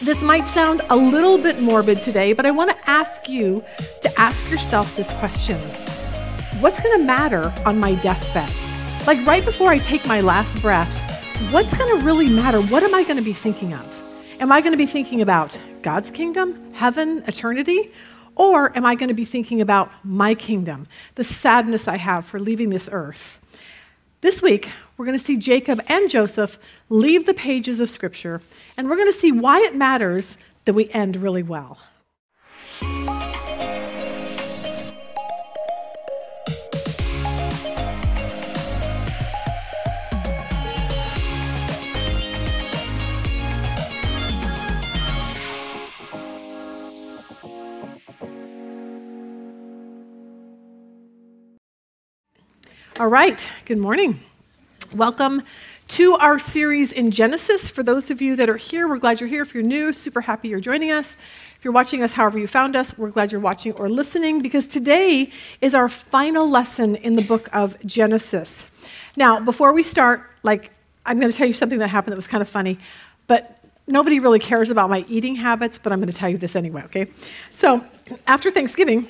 This might sound a little bit morbid today, but I want to ask you to ask yourself this question What's going to matter on my deathbed? Like right before I take my last breath, what's going to really matter? What am I going to be thinking of? Am I going to be thinking about God's kingdom, heaven, eternity? Or am I going to be thinking about my kingdom, the sadness I have for leaving this earth? This week, we're going to see Jacob and Joseph leave the pages of Scripture, and we're going to see why it matters that we end really well. All right, good morning. Welcome to our series in Genesis. For those of you that are here, we're glad you're here. If you're new, super happy you're joining us. If you're watching us however you found us, we're glad you're watching or listening because today is our final lesson in the book of Genesis. Now, before we start, like, I'm going to tell you something that happened that was kind of funny, but nobody really cares about my eating habits, but I'm going to tell you this anyway, okay? So, after Thanksgiving,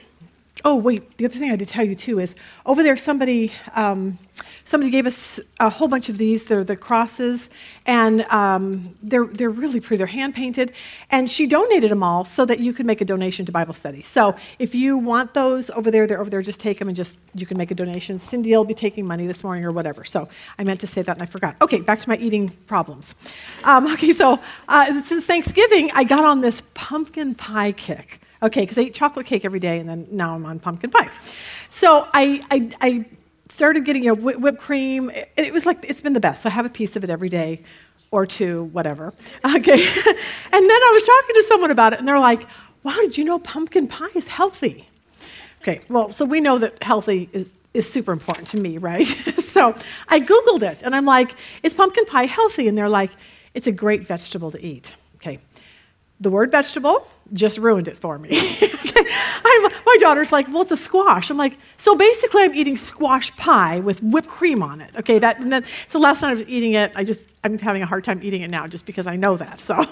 Oh, wait, the other thing I had to tell you too is over there somebody, um, somebody gave us a whole bunch of these. They're the crosses, and um, they're, they're really pretty. They're hand painted. And she donated them all so that you could make a donation to Bible study. So if you want those over there, they're over there. Just take them and just, you can make a donation. Cindy will be taking money this morning or whatever. So I meant to say that and I forgot. Okay, back to my eating problems. Um, okay, so uh, since Thanksgiving, I got on this pumpkin pie kick. Okay, because I eat chocolate cake every day, and then now I'm on pumpkin pie. So I, I, I started getting you know, whipped cream. It, it, was like, it's been the best. So I have a piece of it every day or two, whatever. Okay. and then I was talking to someone about it, and they're like, wow, did you know pumpkin pie is healthy? Okay, well, so we know that healthy is, is super important to me, right? so I Googled it, and I'm like, is pumpkin pie healthy? And they're like, it's a great vegetable to eat. The word vegetable just ruined it for me. my daughter's like, well, it's a squash. I'm like, so basically, I'm eating squash pie with whipped cream on it. Okay, that, and then, so last night I was eating it. I just, I'm having a hard time eating it now just because I know that. So,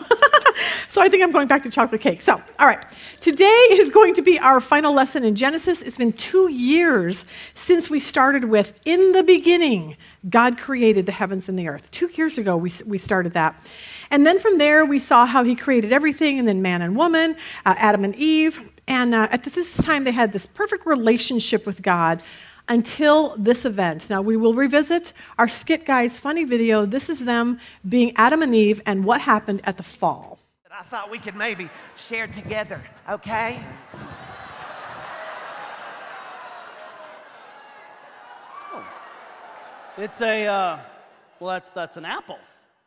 so I think I'm going back to chocolate cake. So, all right, today is going to be our final lesson in Genesis. It's been two years since we started with, in the beginning, God created the heavens and the earth. Two years ago, we, we started that. And then from there, we saw how he created everything, and then man and woman, uh, Adam and Eve. And uh, at this time, they had this perfect relationship with God until this event. Now, we will revisit our Skit Guys funny video. This is them being Adam and Eve and what happened at the fall. I thought we could maybe share together, okay? It's a, uh, well, that's, that's an apple.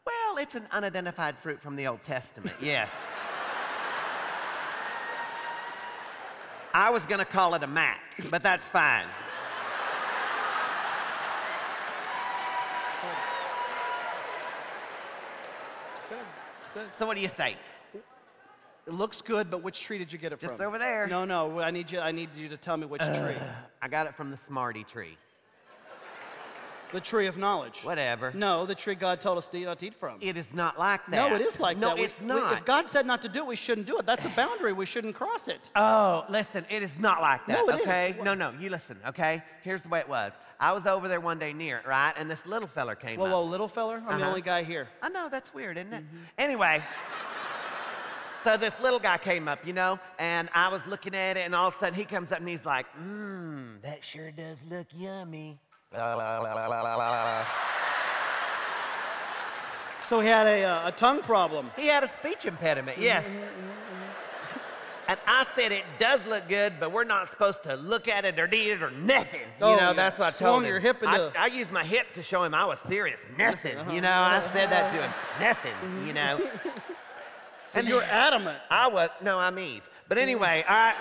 Well, it's an unidentified fruit from the Old Testament, yes. I was going to call it a Mac, but that's fine. So what do you say? It looks good, but which tree did you get it Just from? Just over there. No, no. I need you. I need you to tell me which tree. I got it from the Smarty tree. The tree of knowledge. Whatever. No, the tree God told us to not to eat from. It is not like that. No, it is like no, that. No, it's we, not. We, if God said not to do it, we shouldn't do it. That's a boundary. We shouldn't cross it. Oh, listen, it is not like that. No, it okay? Is. No, no, you listen, okay? Here's the way it was. I was over there one day near it, right? And this little feller came whoa, up. Whoa, little feller? I'm uh-huh. the only guy here. I know, that's weird, isn't it? Mm-hmm. Anyway. So this little guy came up, you know, and I was looking at it, and all of a sudden he comes up and he's like, mmm, that sure does look yummy. So he had a, uh, a tongue problem. He had a speech impediment, yes. Mm-hmm, mm-hmm. And I said it does look good, but we're not supposed to look at it or eat it or nothing. Oh, you know, that's what I told him. your hip into... I, I used my hip to show him I was serious. Nothing. Uh-huh. You know, I said that to him. Nothing. You know. so and you're adamant. I was. No, I'm Eve. But anyway, right.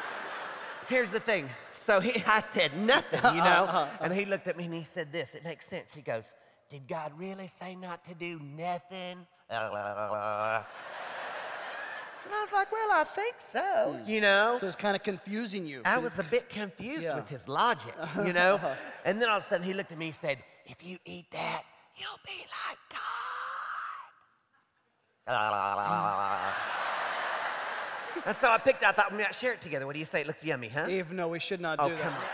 Here's the thing. So he, I said nothing, you know. Uh-huh, uh-huh. And he looked at me and he said this. It makes sense. He goes, did God really say not to do nothing? And I was like, well, I think so, hmm. you know? So it's kind of confusing you. I was a bit confused yeah. with his logic, you know? and then all of a sudden he looked at me and said, if you eat that, you'll be like God. And so I picked. I thought we might share it together. What do you say? It looks yummy, huh? Eve, no, we should not Oh, do come that. on.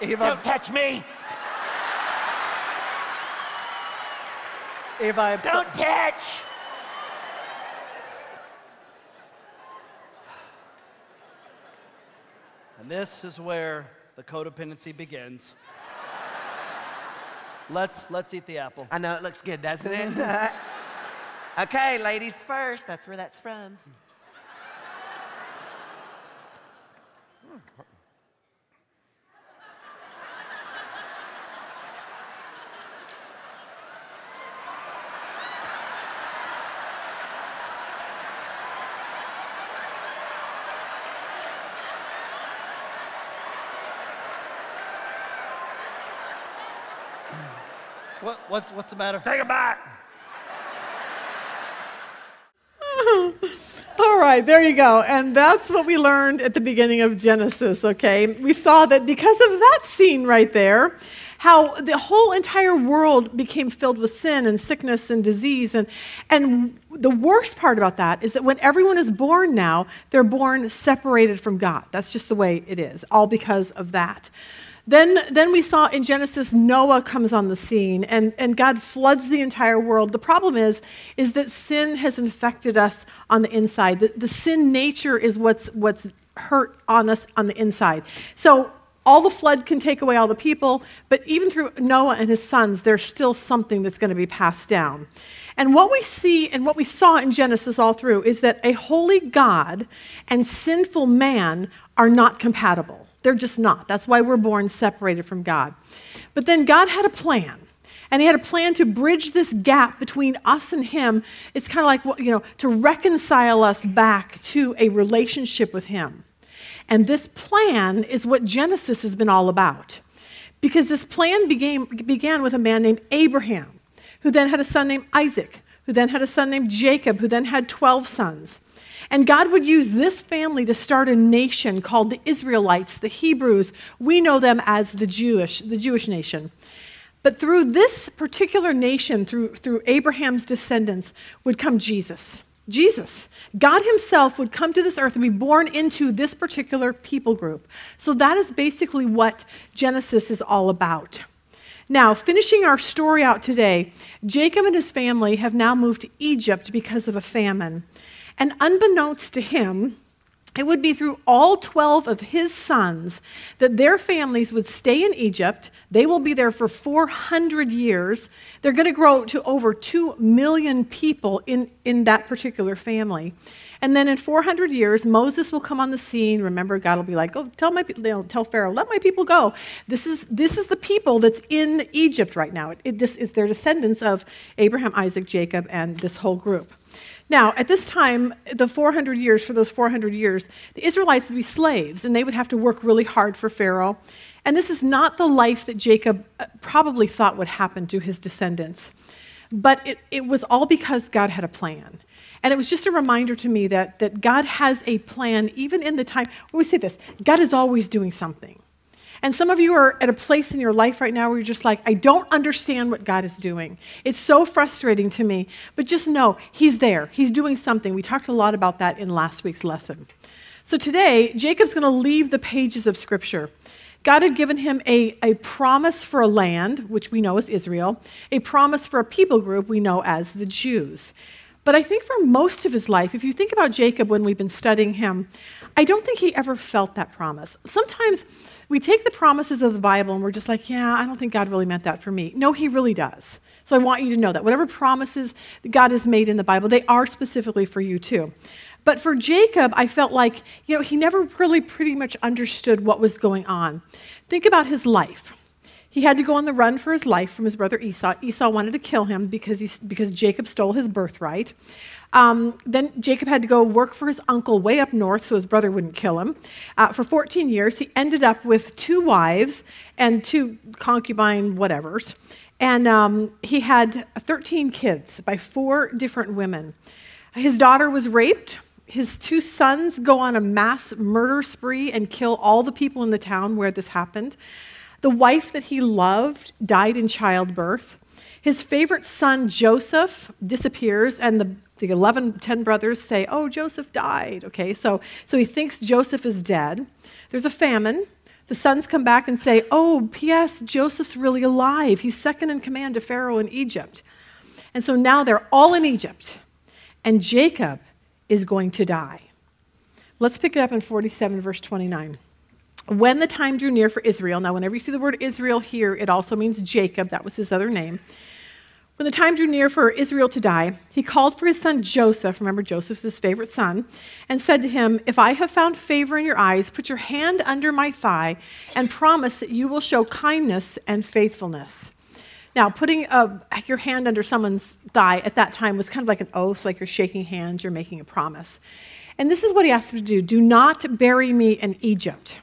Eve, Don't touch me! Eve, I Don't touch! And this is where the codependency begins. let's let's eat the apple. I know it looks good, doesn't it? okay, ladies first. That's where that's from. What, what's what's the matter? Take a bite. All right, there you go. And that's what we learned at the beginning of Genesis, okay? We saw that because of that scene right there, how the whole entire world became filled with sin and sickness and disease. And, and the worst part about that is that when everyone is born now, they're born separated from God. That's just the way it is, all because of that. Then, then we saw in Genesis, Noah comes on the scene and, and God floods the entire world. The problem is, is that sin has infected us on the inside. The, the sin nature is what's, what's hurt on us on the inside. So all the flood can take away all the people, but even through Noah and his sons, there's still something that's going to be passed down. And what we see and what we saw in Genesis all through is that a holy God and sinful man are not compatible. They're just not. That's why we're born separated from God. But then God had a plan. And he had a plan to bridge this gap between us and him. It's kind of like, you know, to reconcile us back to a relationship with him. And this plan is what Genesis has been all about. Because this plan began, began with a man named Abraham, who then had a son named Isaac, who then had a son named Jacob, who then had 12 sons. And God would use this family to start a nation called the Israelites, the Hebrews. We know them as the Jewish, the Jewish nation. But through this particular nation, through, through Abraham's descendants, would come Jesus. Jesus. God Himself would come to this earth and be born into this particular people group. So that is basically what Genesis is all about. Now, finishing our story out today, Jacob and his family have now moved to Egypt because of a famine. And unbeknownst to him, it would be through all 12 of his sons that their families would stay in Egypt. They will be there for 400 years. They're going to grow to over 2 million people in, in that particular family. And then in 400 years, Moses will come on the scene. Remember, God will be like, "Oh, tell my you tell Pharaoh, let my people go." This is this is the people that's in Egypt right now. It, it, this is their descendants of Abraham, Isaac, Jacob, and this whole group. Now, at this time, the 400 years, for those 400 years, the Israelites would be slaves and they would have to work really hard for Pharaoh. And this is not the life that Jacob uh, probably thought would happen to his descendants. But it, it was all because God had a plan. And it was just a reminder to me that, that God has a plan, even in the time, we say this God is always doing something. And some of you are at a place in your life right now where you're just like, I don't understand what God is doing. It's so frustrating to me. But just know, He's there. He's doing something. We talked a lot about that in last week's lesson. So today, Jacob's going to leave the pages of Scripture. God had given him a, a promise for a land, which we know as Israel, a promise for a people group we know as the Jews. But I think for most of his life, if you think about Jacob when we've been studying him, I don't think he ever felt that promise. Sometimes we take the promises of the Bible and we're just like, yeah, I don't think God really meant that for me. No, he really does. So I want you to know that. Whatever promises God has made in the Bible, they are specifically for you too. But for Jacob, I felt like, you know, he never really pretty much understood what was going on. Think about his life. He had to go on the run for his life from his brother Esau. Esau wanted to kill him because, he, because Jacob stole his birthright. Um, then Jacob had to go work for his uncle way up north so his brother wouldn't kill him. Uh, for 14 years, he ended up with two wives and two concubine whatevers. And um, he had 13 kids by four different women. His daughter was raped. His two sons go on a mass murder spree and kill all the people in the town where this happened. The wife that he loved died in childbirth. His favorite son, Joseph, disappears, and the, the 11, 10 brothers say, Oh, Joseph died. Okay, so, so he thinks Joseph is dead. There's a famine. The sons come back and say, Oh, P.S., Joseph's really alive. He's second in command to Pharaoh in Egypt. And so now they're all in Egypt, and Jacob is going to die. Let's pick it up in 47, verse 29. When the time drew near for Israel, now, whenever you see the word Israel here, it also means Jacob. That was his other name. When the time drew near for Israel to die, he called for his son Joseph, remember Joseph's his favorite son, and said to him, If I have found favor in your eyes, put your hand under my thigh and promise that you will show kindness and faithfulness. Now, putting uh, your hand under someone's thigh at that time was kind of like an oath, like you're shaking hands, you're making a promise. And this is what he asked him to do do not bury me in Egypt.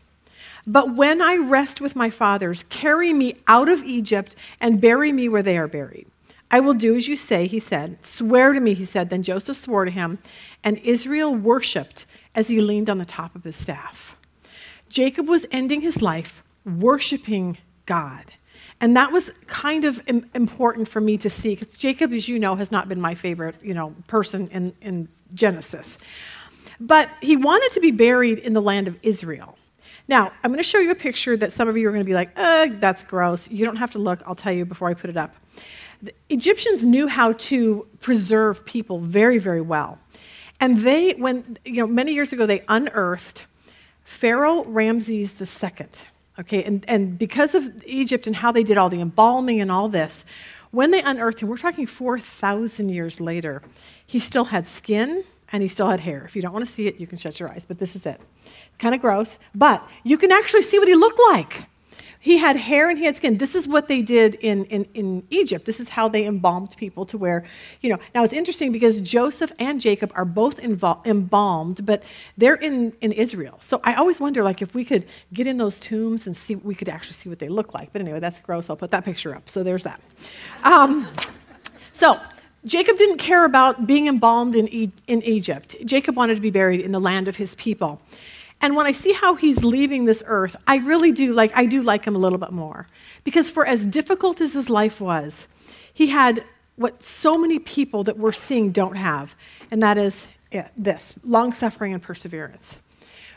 But when I rest with my fathers, carry me out of Egypt and bury me where they are buried. I will do as you say, he said. Swear to me, he said. Then Joseph swore to him, and Israel worshiped as he leaned on the top of his staff. Jacob was ending his life worshiping God. And that was kind of important for me to see, because Jacob, as you know, has not been my favorite you know, person in, in Genesis. But he wanted to be buried in the land of Israel. Now, I'm going to show you a picture that some of you are going to be like, ugh, that's gross. You don't have to look, I'll tell you before I put it up. The Egyptians knew how to preserve people very, very well. And they, when, you know, many years ago, they unearthed Pharaoh Ramses II. Okay, and, and because of Egypt and how they did all the embalming and all this, when they unearthed him, we're talking 4,000 years later, he still had skin and he still had hair. If you don't want to see it, you can shut your eyes, but this is it. Kind of gross, but you can actually see what he looked like. He had hair and he had skin. This is what they did in, in, in Egypt. This is how they embalmed people to where, you know. Now it's interesting because Joseph and Jacob are both embalmed, but they're in, in Israel. So I always wonder, like, if we could get in those tombs and see, we could actually see what they look like. But anyway, that's gross. I'll put that picture up. So there's that. Um, so Jacob didn't care about being embalmed in, e- in Egypt. Jacob wanted to be buried in the land of his people. And when I see how he's leaving this earth, I really do like I do like him a little bit more. Because for as difficult as his life was, he had what so many people that we're seeing don't have, and that is yeah, this long suffering and perseverance.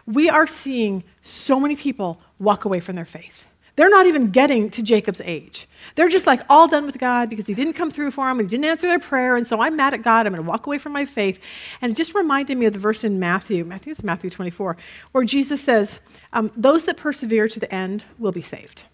We are seeing so many people walk away from their faith. They're not even getting to Jacob's age. They're just like all done with God because he didn't come through for them, and he didn't answer their prayer, and so I'm mad at God. I'm going to walk away from my faith. And it just reminded me of the verse in Matthew, I think it's Matthew 24, where Jesus says, um, Those that persevere to the end will be saved.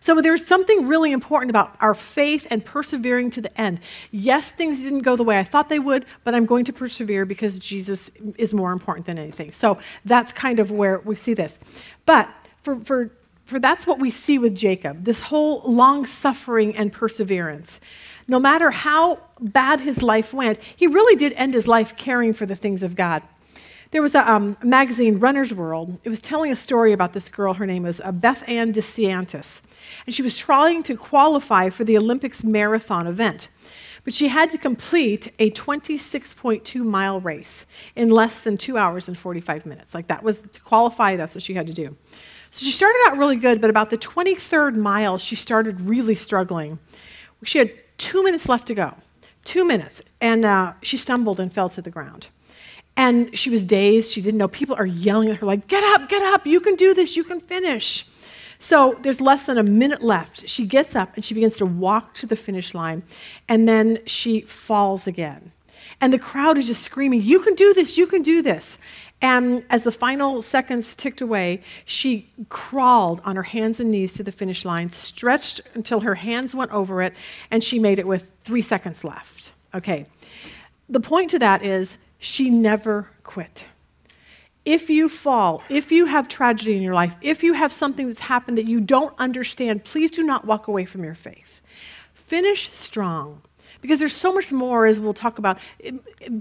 So there's something really important about our faith and persevering to the end. Yes, things didn't go the way I thought they would, but I'm going to persevere because Jesus is more important than anything. So that's kind of where we see this. But for, for for that's what we see with Jacob this whole long suffering and perseverance. No matter how bad his life went, he really did end his life caring for the things of God. There was a um, magazine, Runner's World. It was telling a story about this girl. Her name was uh, Beth Anne DeCiantis. And she was trying to qualify for the Olympics marathon event. But she had to complete a 26.2 mile race in less than two hours and 45 minutes. Like that was to qualify, that's what she had to do. So she started out really good, but about the 23rd mile, she started really struggling. She had two minutes left to go, two minutes, and uh, she stumbled and fell to the ground. And she was dazed. She didn't know. People are yelling at her, like, get up, get up, you can do this, you can finish. So there's less than a minute left. She gets up and she begins to walk to the finish line, and then she falls again. And the crowd is just screaming, You can do this, you can do this. And as the final seconds ticked away, she crawled on her hands and knees to the finish line, stretched until her hands went over it, and she made it with three seconds left. Okay. The point to that is she never quit. If you fall, if you have tragedy in your life, if you have something that's happened that you don't understand, please do not walk away from your faith. Finish strong. Because there's so much more, as we'll talk about,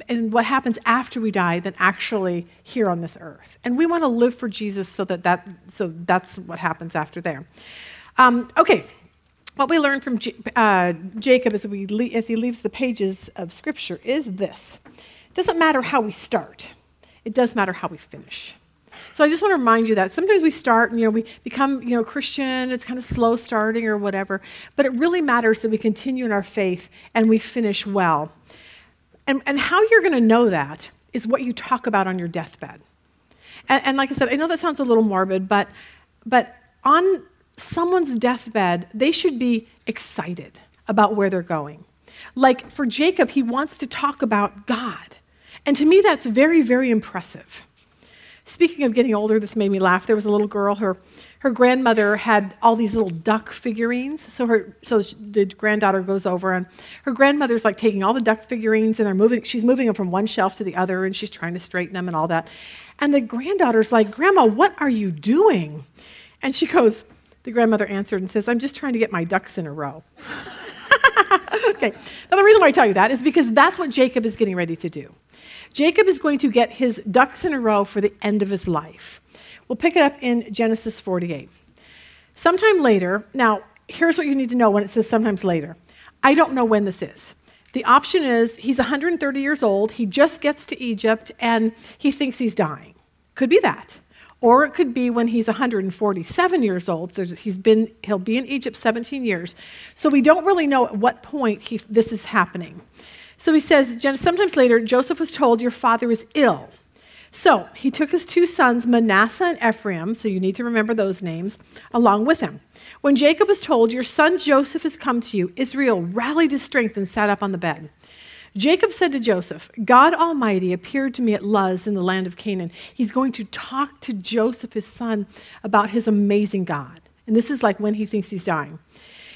and what happens after we die than actually here on this earth. And we want to live for Jesus so that, that so that's what happens after there. Um, okay, what we learn from J- uh, Jacob as, we le- as he leaves the pages of Scripture is this it doesn't matter how we start, it does matter how we finish. So I just want to remind you that sometimes we start and you know we become you know Christian, it's kind of slow starting or whatever, but it really matters that we continue in our faith and we finish well. And, and how you're going to know that is what you talk about on your deathbed. And, and like I said, I know that sounds a little morbid, but but on someone's deathbed, they should be excited about where they're going. Like for Jacob, he wants to talk about God. And to me, that's very, very impressive. Speaking of getting older, this made me laugh. There was a little girl, her, her grandmother had all these little duck figurines. So, her, so the granddaughter goes over, and her grandmother's like taking all the duck figurines and they're moving, she's moving them from one shelf to the other, and she's trying to straighten them and all that. And the granddaughter's like, Grandma, what are you doing? And she goes, the grandmother answered and says, I'm just trying to get my ducks in a row. okay, now the reason why I tell you that is because that's what Jacob is getting ready to do. Jacob is going to get his ducks in a row for the end of his life. We'll pick it up in Genesis 48. Sometime later, now here's what you need to know when it says sometimes later. I don't know when this is. The option is he's 130 years old, he just gets to Egypt, and he thinks he's dying. Could be that. Or it could be when he's 147 years old. He's been, he'll be in Egypt 17 years. So we don't really know at what point he, this is happening. So he says, sometimes later, Joseph was told, Your father is ill. So he took his two sons, Manasseh and Ephraim, so you need to remember those names, along with him. When Jacob was told, Your son Joseph has come to you, Israel rallied his strength and sat up on the bed. Jacob said to Joseph, God Almighty appeared to me at Luz in the land of Canaan. He's going to talk to Joseph, his son, about his amazing God. And this is like when he thinks he's dying.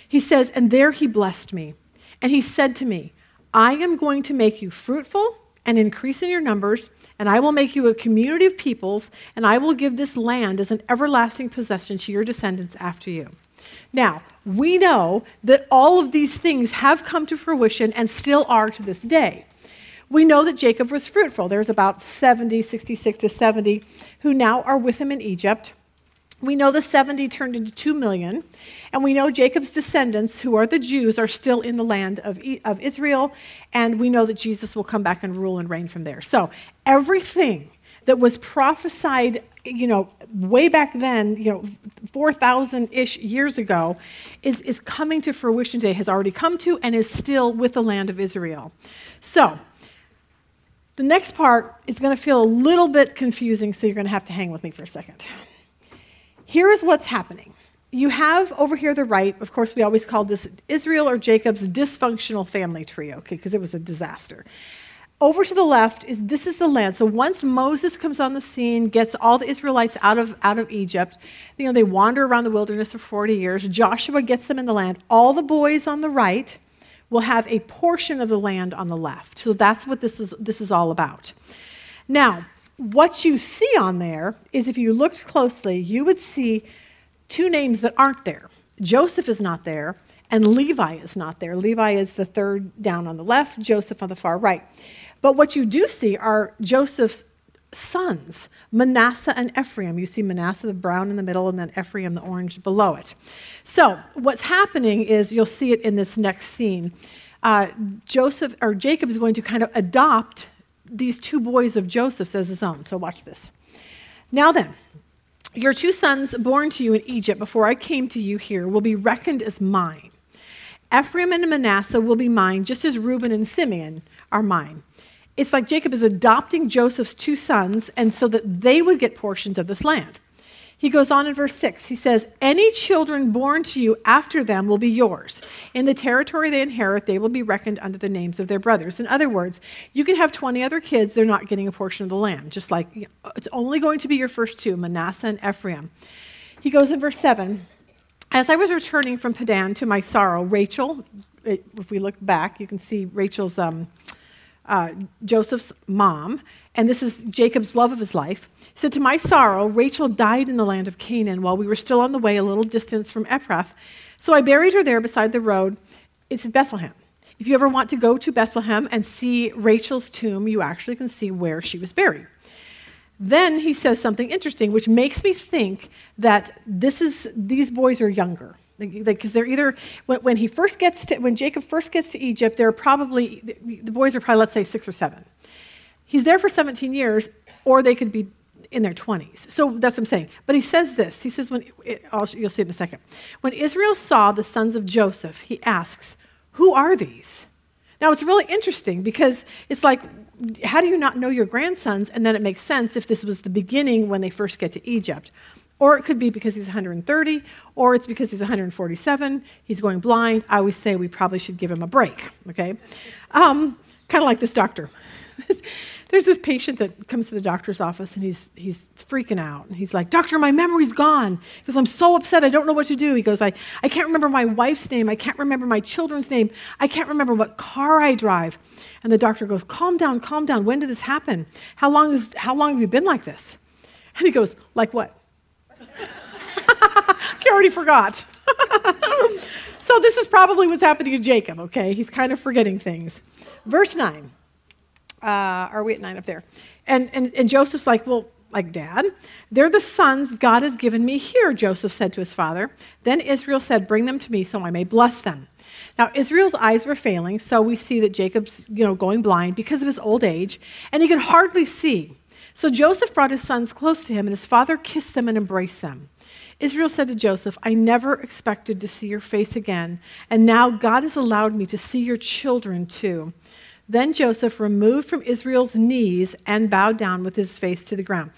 He says, And there he blessed me. And he said to me, I am going to make you fruitful and increase in your numbers, and I will make you a community of peoples, and I will give this land as an everlasting possession to your descendants after you. Now, we know that all of these things have come to fruition and still are to this day. We know that Jacob was fruitful. There's about 70, 66 to 70 who now are with him in Egypt. We know the 70 turned into 2 million. And we know Jacob's descendants, who are the Jews, are still in the land of, of Israel. And we know that Jesus will come back and rule and reign from there. So everything that was prophesied, you know, way back then, you know, 4,000 ish years ago, is, is coming to fruition today, has already come to, and is still with the land of Israel. So, the next part is going to feel a little bit confusing, so you're going to have to hang with me for a second. Here is what's happening. You have over here the right, of course, we always called this Israel or Jacob's dysfunctional family tree, okay, because it was a disaster. Over to the left is this is the land. So once Moses comes on the scene, gets all the Israelites out of, out of Egypt, you know, they wander around the wilderness for 40 years. Joshua gets them in the land. All the boys on the right will have a portion of the land on the left. So that's what this is, this is all about. Now, what you see on there is if you looked closely, you would see two names that aren't there. Joseph is not there, and Levi is not there. Levi is the third down on the left, Joseph on the far right. But what you do see are Joseph's sons, Manasseh and Ephraim. You see Manasseh, the brown in the middle, and then Ephraim, the orange below it. So what's happening is you'll see it in this next scene. Uh, Joseph or Jacob is going to kind of adopt these two boys of Joseph's as his own. So watch this. Now then, your two sons born to you in Egypt before I came to you here will be reckoned as mine. Ephraim and Manasseh will be mine, just as Reuben and Simeon are mine it's like Jacob is adopting Joseph's two sons, and so that they would get portions of this land. He goes on in verse 6. He says, Any children born to you after them will be yours. In the territory they inherit, they will be reckoned under the names of their brothers. In other words, you can have 20 other kids, they're not getting a portion of the land. Just like it's only going to be your first two, Manasseh and Ephraim. He goes in verse 7 As I was returning from Padan to my sorrow, Rachel, if we look back, you can see Rachel's um, uh, Joseph's mom, and this is Jacob's love of his life, said, To my sorrow, Rachel died in the land of Canaan while we were still on the way a little distance from Ephrath. So I buried her there beside the road. It's in Bethlehem. If you ever want to go to Bethlehem and see Rachel's tomb, you actually can see where she was buried. Then he says something interesting, which makes me think that this is, these boys are younger. because they're either when, when, he first gets to when Jacob first gets to Egypt, they're probably the boys are probably let's say six or seven. He's there for 17 years, or they could be in their 20s. So that's what I'm saying. But he says this. He says when it, you'll see it in a second. When Israel saw the sons of Joseph, he asks, "Who are these?" Now it's really interesting because it's like how do you not know your grandsons? And then it makes sense if this was the beginning when they first get to Egypt. Or it could be because he's 130, or it's because he's 147, he's going blind. I always say we probably should give him a break, okay? Um, kind of like this doctor. There's this patient that comes to the doctor's office and he's, he's freaking out. And he's like, Doctor, my memory's gone. He goes, I'm so upset, I don't know what to do. He goes, I, I can't remember my wife's name. I can't remember my children's name. I can't remember what car I drive. And the doctor goes, Calm down, calm down. When did this happen? How long, is, how long have you been like this? And he goes, Like what? I already forgot. so this is probably what's happening to Jacob, okay? He's kind of forgetting things. Verse 9. Uh, are we at 9 up there? And, and, and Joseph's like, well, like dad, they're the sons God has given me here, Joseph said to his father. Then Israel said, Bring them to me so I may bless them. Now Israel's eyes were failing, so we see that Jacob's you know going blind because of his old age, and he could hardly see. So Joseph brought his sons close to him, and his father kissed them and embraced them. Israel said to Joseph, I never expected to see your face again, and now God has allowed me to see your children too. Then Joseph removed from Israel's knees and bowed down with his face to the ground.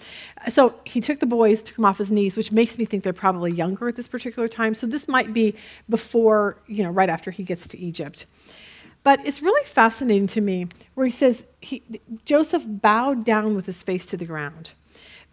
So he took the boys, took them off his knees, which makes me think they're probably younger at this particular time. So this might be before, you know, right after he gets to Egypt. But it's really fascinating to me where he says he, Joseph bowed down with his face to the ground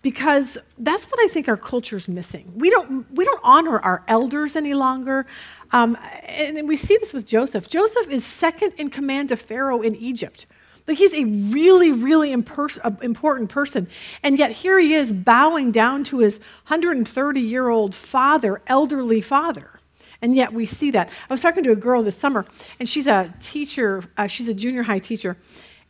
because that's what I think our culture is missing. We don't, we don't honor our elders any longer. Um, and we see this with Joseph. Joseph is second in command to Pharaoh in Egypt. Like he's a really, really uh, important person. And yet here he is bowing down to his 130 year old father, elderly father. And yet we see that. I was talking to a girl this summer, and she's a teacher, uh, she's a junior high teacher.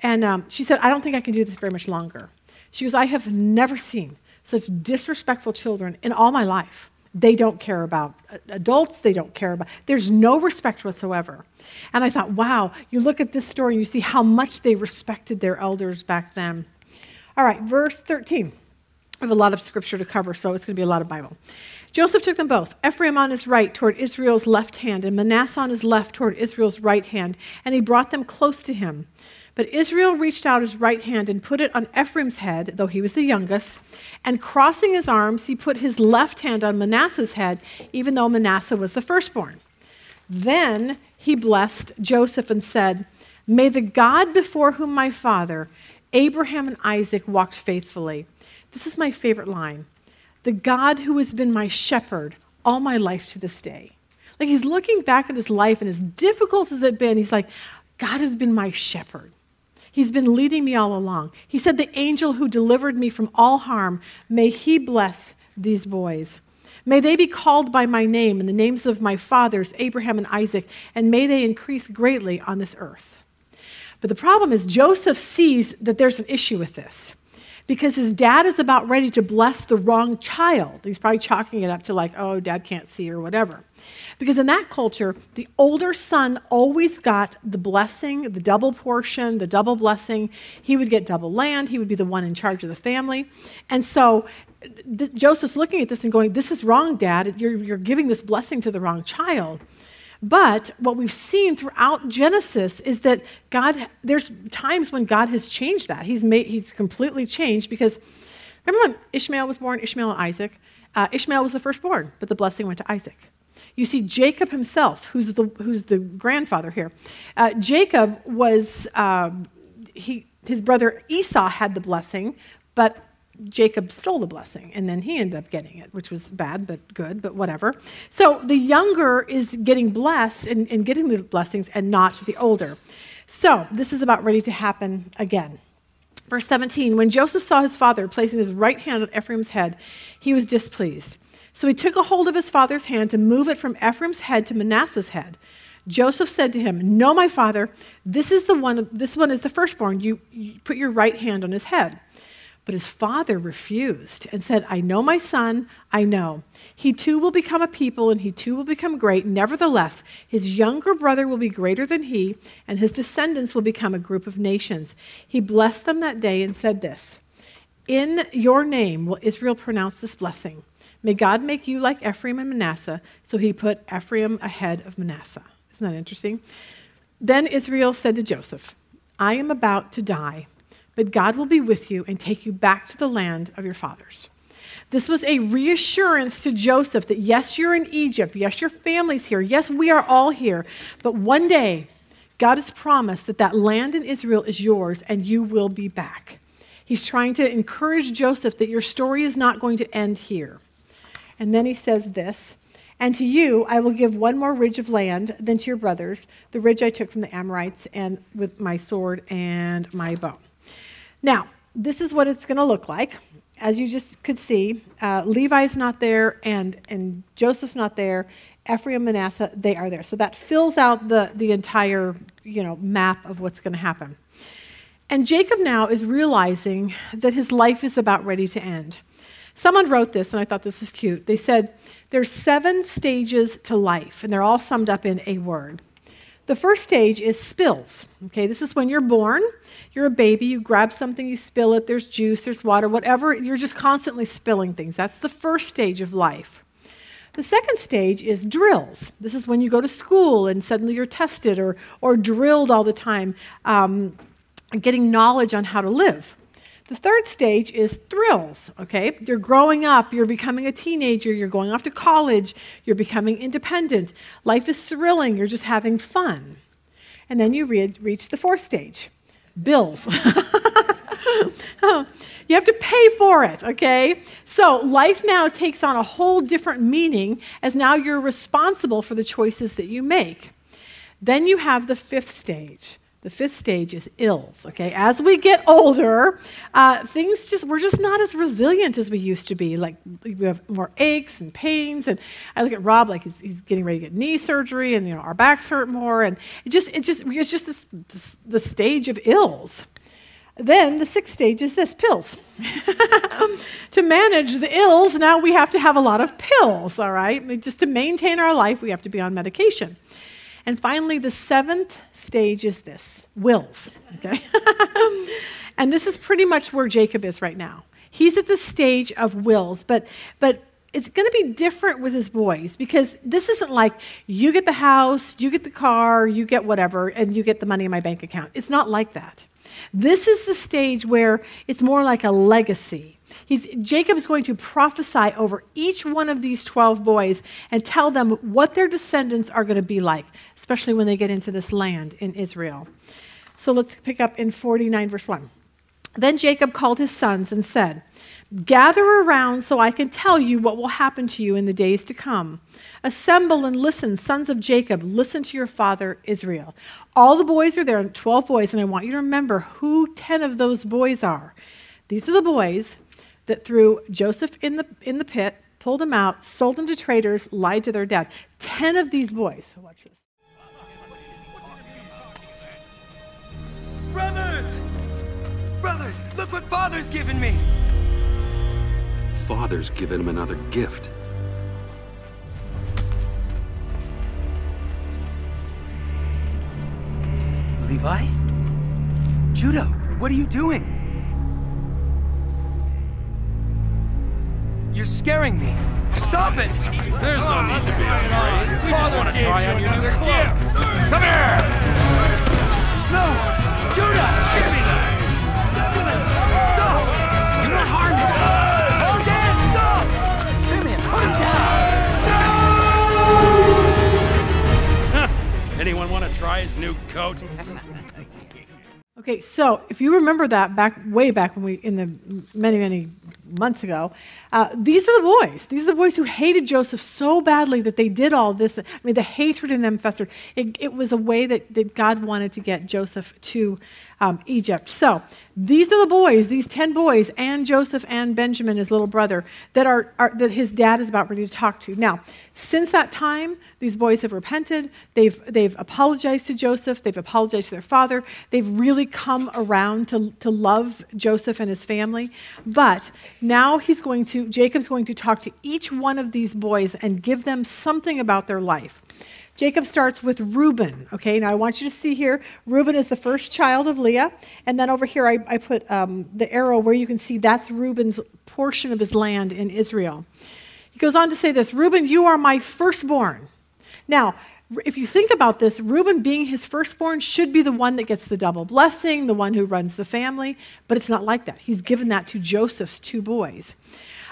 And um, she said, I don't think I can do this very much longer. She goes, I have never seen such disrespectful children in all my life. They don't care about adults, they don't care about, there's no respect whatsoever. And I thought, wow, you look at this story and you see how much they respected their elders back then. All right, verse 13. I have a lot of scripture to cover, so it's going to be a lot of Bible. Joseph took them both, Ephraim on his right toward Israel's left hand, and Manasseh on his left toward Israel's right hand, and he brought them close to him. But Israel reached out his right hand and put it on Ephraim's head, though he was the youngest. And crossing his arms, he put his left hand on Manasseh's head, even though Manasseh was the firstborn. Then he blessed Joseph and said, May the God before whom my father, Abraham and Isaac, walked faithfully. This is my favorite line. The God who has been my shepherd all my life to this day. Like he's looking back at his life, and as difficult as it's been, he's like, God has been my shepherd. He's been leading me all along. He said, The angel who delivered me from all harm, may he bless these boys. May they be called by my name and the names of my fathers, Abraham and Isaac, and may they increase greatly on this earth. But the problem is, Joseph sees that there's an issue with this because his dad is about ready to bless the wrong child. He's probably chalking it up to, like, oh, dad can't see or whatever. Because in that culture, the older son always got the blessing, the double portion, the double blessing. He would get double land, he would be the one in charge of the family. And so th- Joseph's looking at this and going, This is wrong, Dad. You're, you're giving this blessing to the wrong child. But what we've seen throughout Genesis is that God, there's times when God has changed that. He's, made, he's completely changed because remember when Ishmael was born, Ishmael and Isaac? Uh, Ishmael was the firstborn, but the blessing went to Isaac. You see, Jacob himself, who's the, who's the grandfather here, uh, Jacob was, um, he, his brother Esau had the blessing, but Jacob stole the blessing, and then he ended up getting it, which was bad, but good, but whatever. So the younger is getting blessed and, and getting the blessings, and not the older. So this is about ready to happen again. Verse 17 When Joseph saw his father placing his right hand on Ephraim's head, he was displeased. So he took a hold of his father's hand to move it from Ephraim's head to Manasseh's head. Joseph said to him, No, my father, this is the one, this one is the firstborn. You, you put your right hand on his head. But his father refused and said, I know my son, I know. He too will become a people, and he too will become great. Nevertheless, his younger brother will be greater than he, and his descendants will become a group of nations. He blessed them that day and said this In your name will Israel pronounce this blessing. May God make you like Ephraim and Manasseh. So he put Ephraim ahead of Manasseh. Isn't that interesting? Then Israel said to Joseph, I am about to die but God will be with you and take you back to the land of your fathers. This was a reassurance to Joseph that yes, you're in Egypt. Yes, your family's here. Yes, we are all here. But one day, God has promised that that land in Israel is yours and you will be back. He's trying to encourage Joseph that your story is not going to end here. And then he says this And to you I will give one more ridge of land than to your brothers, the ridge I took from the Amorites and with my sword and my bow. Now, this is what it's going to look like. As you just could see, uh, Levi's not there and, and Joseph's not there. Ephraim, and Manasseh, they are there. So that fills out the, the entire you know, map of what's going to happen. And Jacob now is realizing that his life is about ready to end. Someone wrote this, and I thought this is cute. They said, There's seven stages to life, and they're all summed up in a word. The first stage is spills. Okay, this is when you're born, you're a baby, you grab something, you spill it, there's juice, there's water, whatever, you're just constantly spilling things. That's the first stage of life. The second stage is drills. This is when you go to school and suddenly you're tested or, or drilled all the time, um, getting knowledge on how to live. The third stage is thrills, okay? You're growing up, you're becoming a teenager, you're going off to college, you're becoming independent. Life is thrilling, you're just having fun. And then you re- reach the fourth stage bills. you have to pay for it, okay? So life now takes on a whole different meaning as now you're responsible for the choices that you make. Then you have the fifth stage the fifth stage is ills. Okay, as we get older, uh, things just we're just not as resilient as we used to be. Like we have more aches and pains, and I look at Rob like he's, he's getting ready to get knee surgery, and you know our backs hurt more, and it just it just it's just this, this the stage of ills. Then the sixth stage is this pills. to manage the ills, now we have to have a lot of pills, all right? Just to maintain our life, we have to be on medication. And finally, the seventh stage is this wills. Okay? and this is pretty much where Jacob is right now. He's at the stage of wills, but, but it's going to be different with his boys because this isn't like you get the house, you get the car, you get whatever, and you get the money in my bank account. It's not like that. This is the stage where it's more like a legacy. He's, Jacob's going to prophesy over each one of these 12 boys and tell them what their descendants are going to be like, especially when they get into this land in Israel. So let's pick up in 49, verse 1. Then Jacob called his sons and said, Gather around so I can tell you what will happen to you in the days to come. Assemble and listen, sons of Jacob, listen to your father Israel. All the boys are there, 12 boys, and I want you to remember who 10 of those boys are. These are the boys that threw Joseph in the, in the pit, pulled him out, sold him to traders, lied to their dad. Ten of these boys. Watch this. Brothers! Brothers, look what Father's given me! Father's given him another gift. Levi? Judah, what are you doing? You're scaring me. Stop it! There's no need to be afraid. We just want to try on your new cloak. Come here! No! Judah! Jimmy! New coat? Okay, so if you remember that back way back when we in the many many months ago. Uh, these are the boys. These are the boys who hated Joseph so badly that they did all this. I mean, the hatred in them festered. It, it was a way that, that God wanted to get Joseph to um, Egypt. So these are the boys, these 10 boys, and Joseph and Benjamin, his little brother, that, are, are, that his dad is about ready to talk to. Now, since that time, these boys have repented. They've, they've apologized to Joseph. They've apologized to their father. They've really come around to, to love Joseph and his family. But now he's going to, Jacob's going to talk to each one of these boys and give them something about their life. Jacob starts with Reuben. Okay, now I want you to see here Reuben is the first child of Leah. And then over here I, I put um, the arrow where you can see that's Reuben's portion of his land in Israel. He goes on to say this Reuben, you are my firstborn. Now, if you think about this, Reuben being his firstborn should be the one that gets the double blessing, the one who runs the family, but it's not like that. He's given that to Joseph's two boys.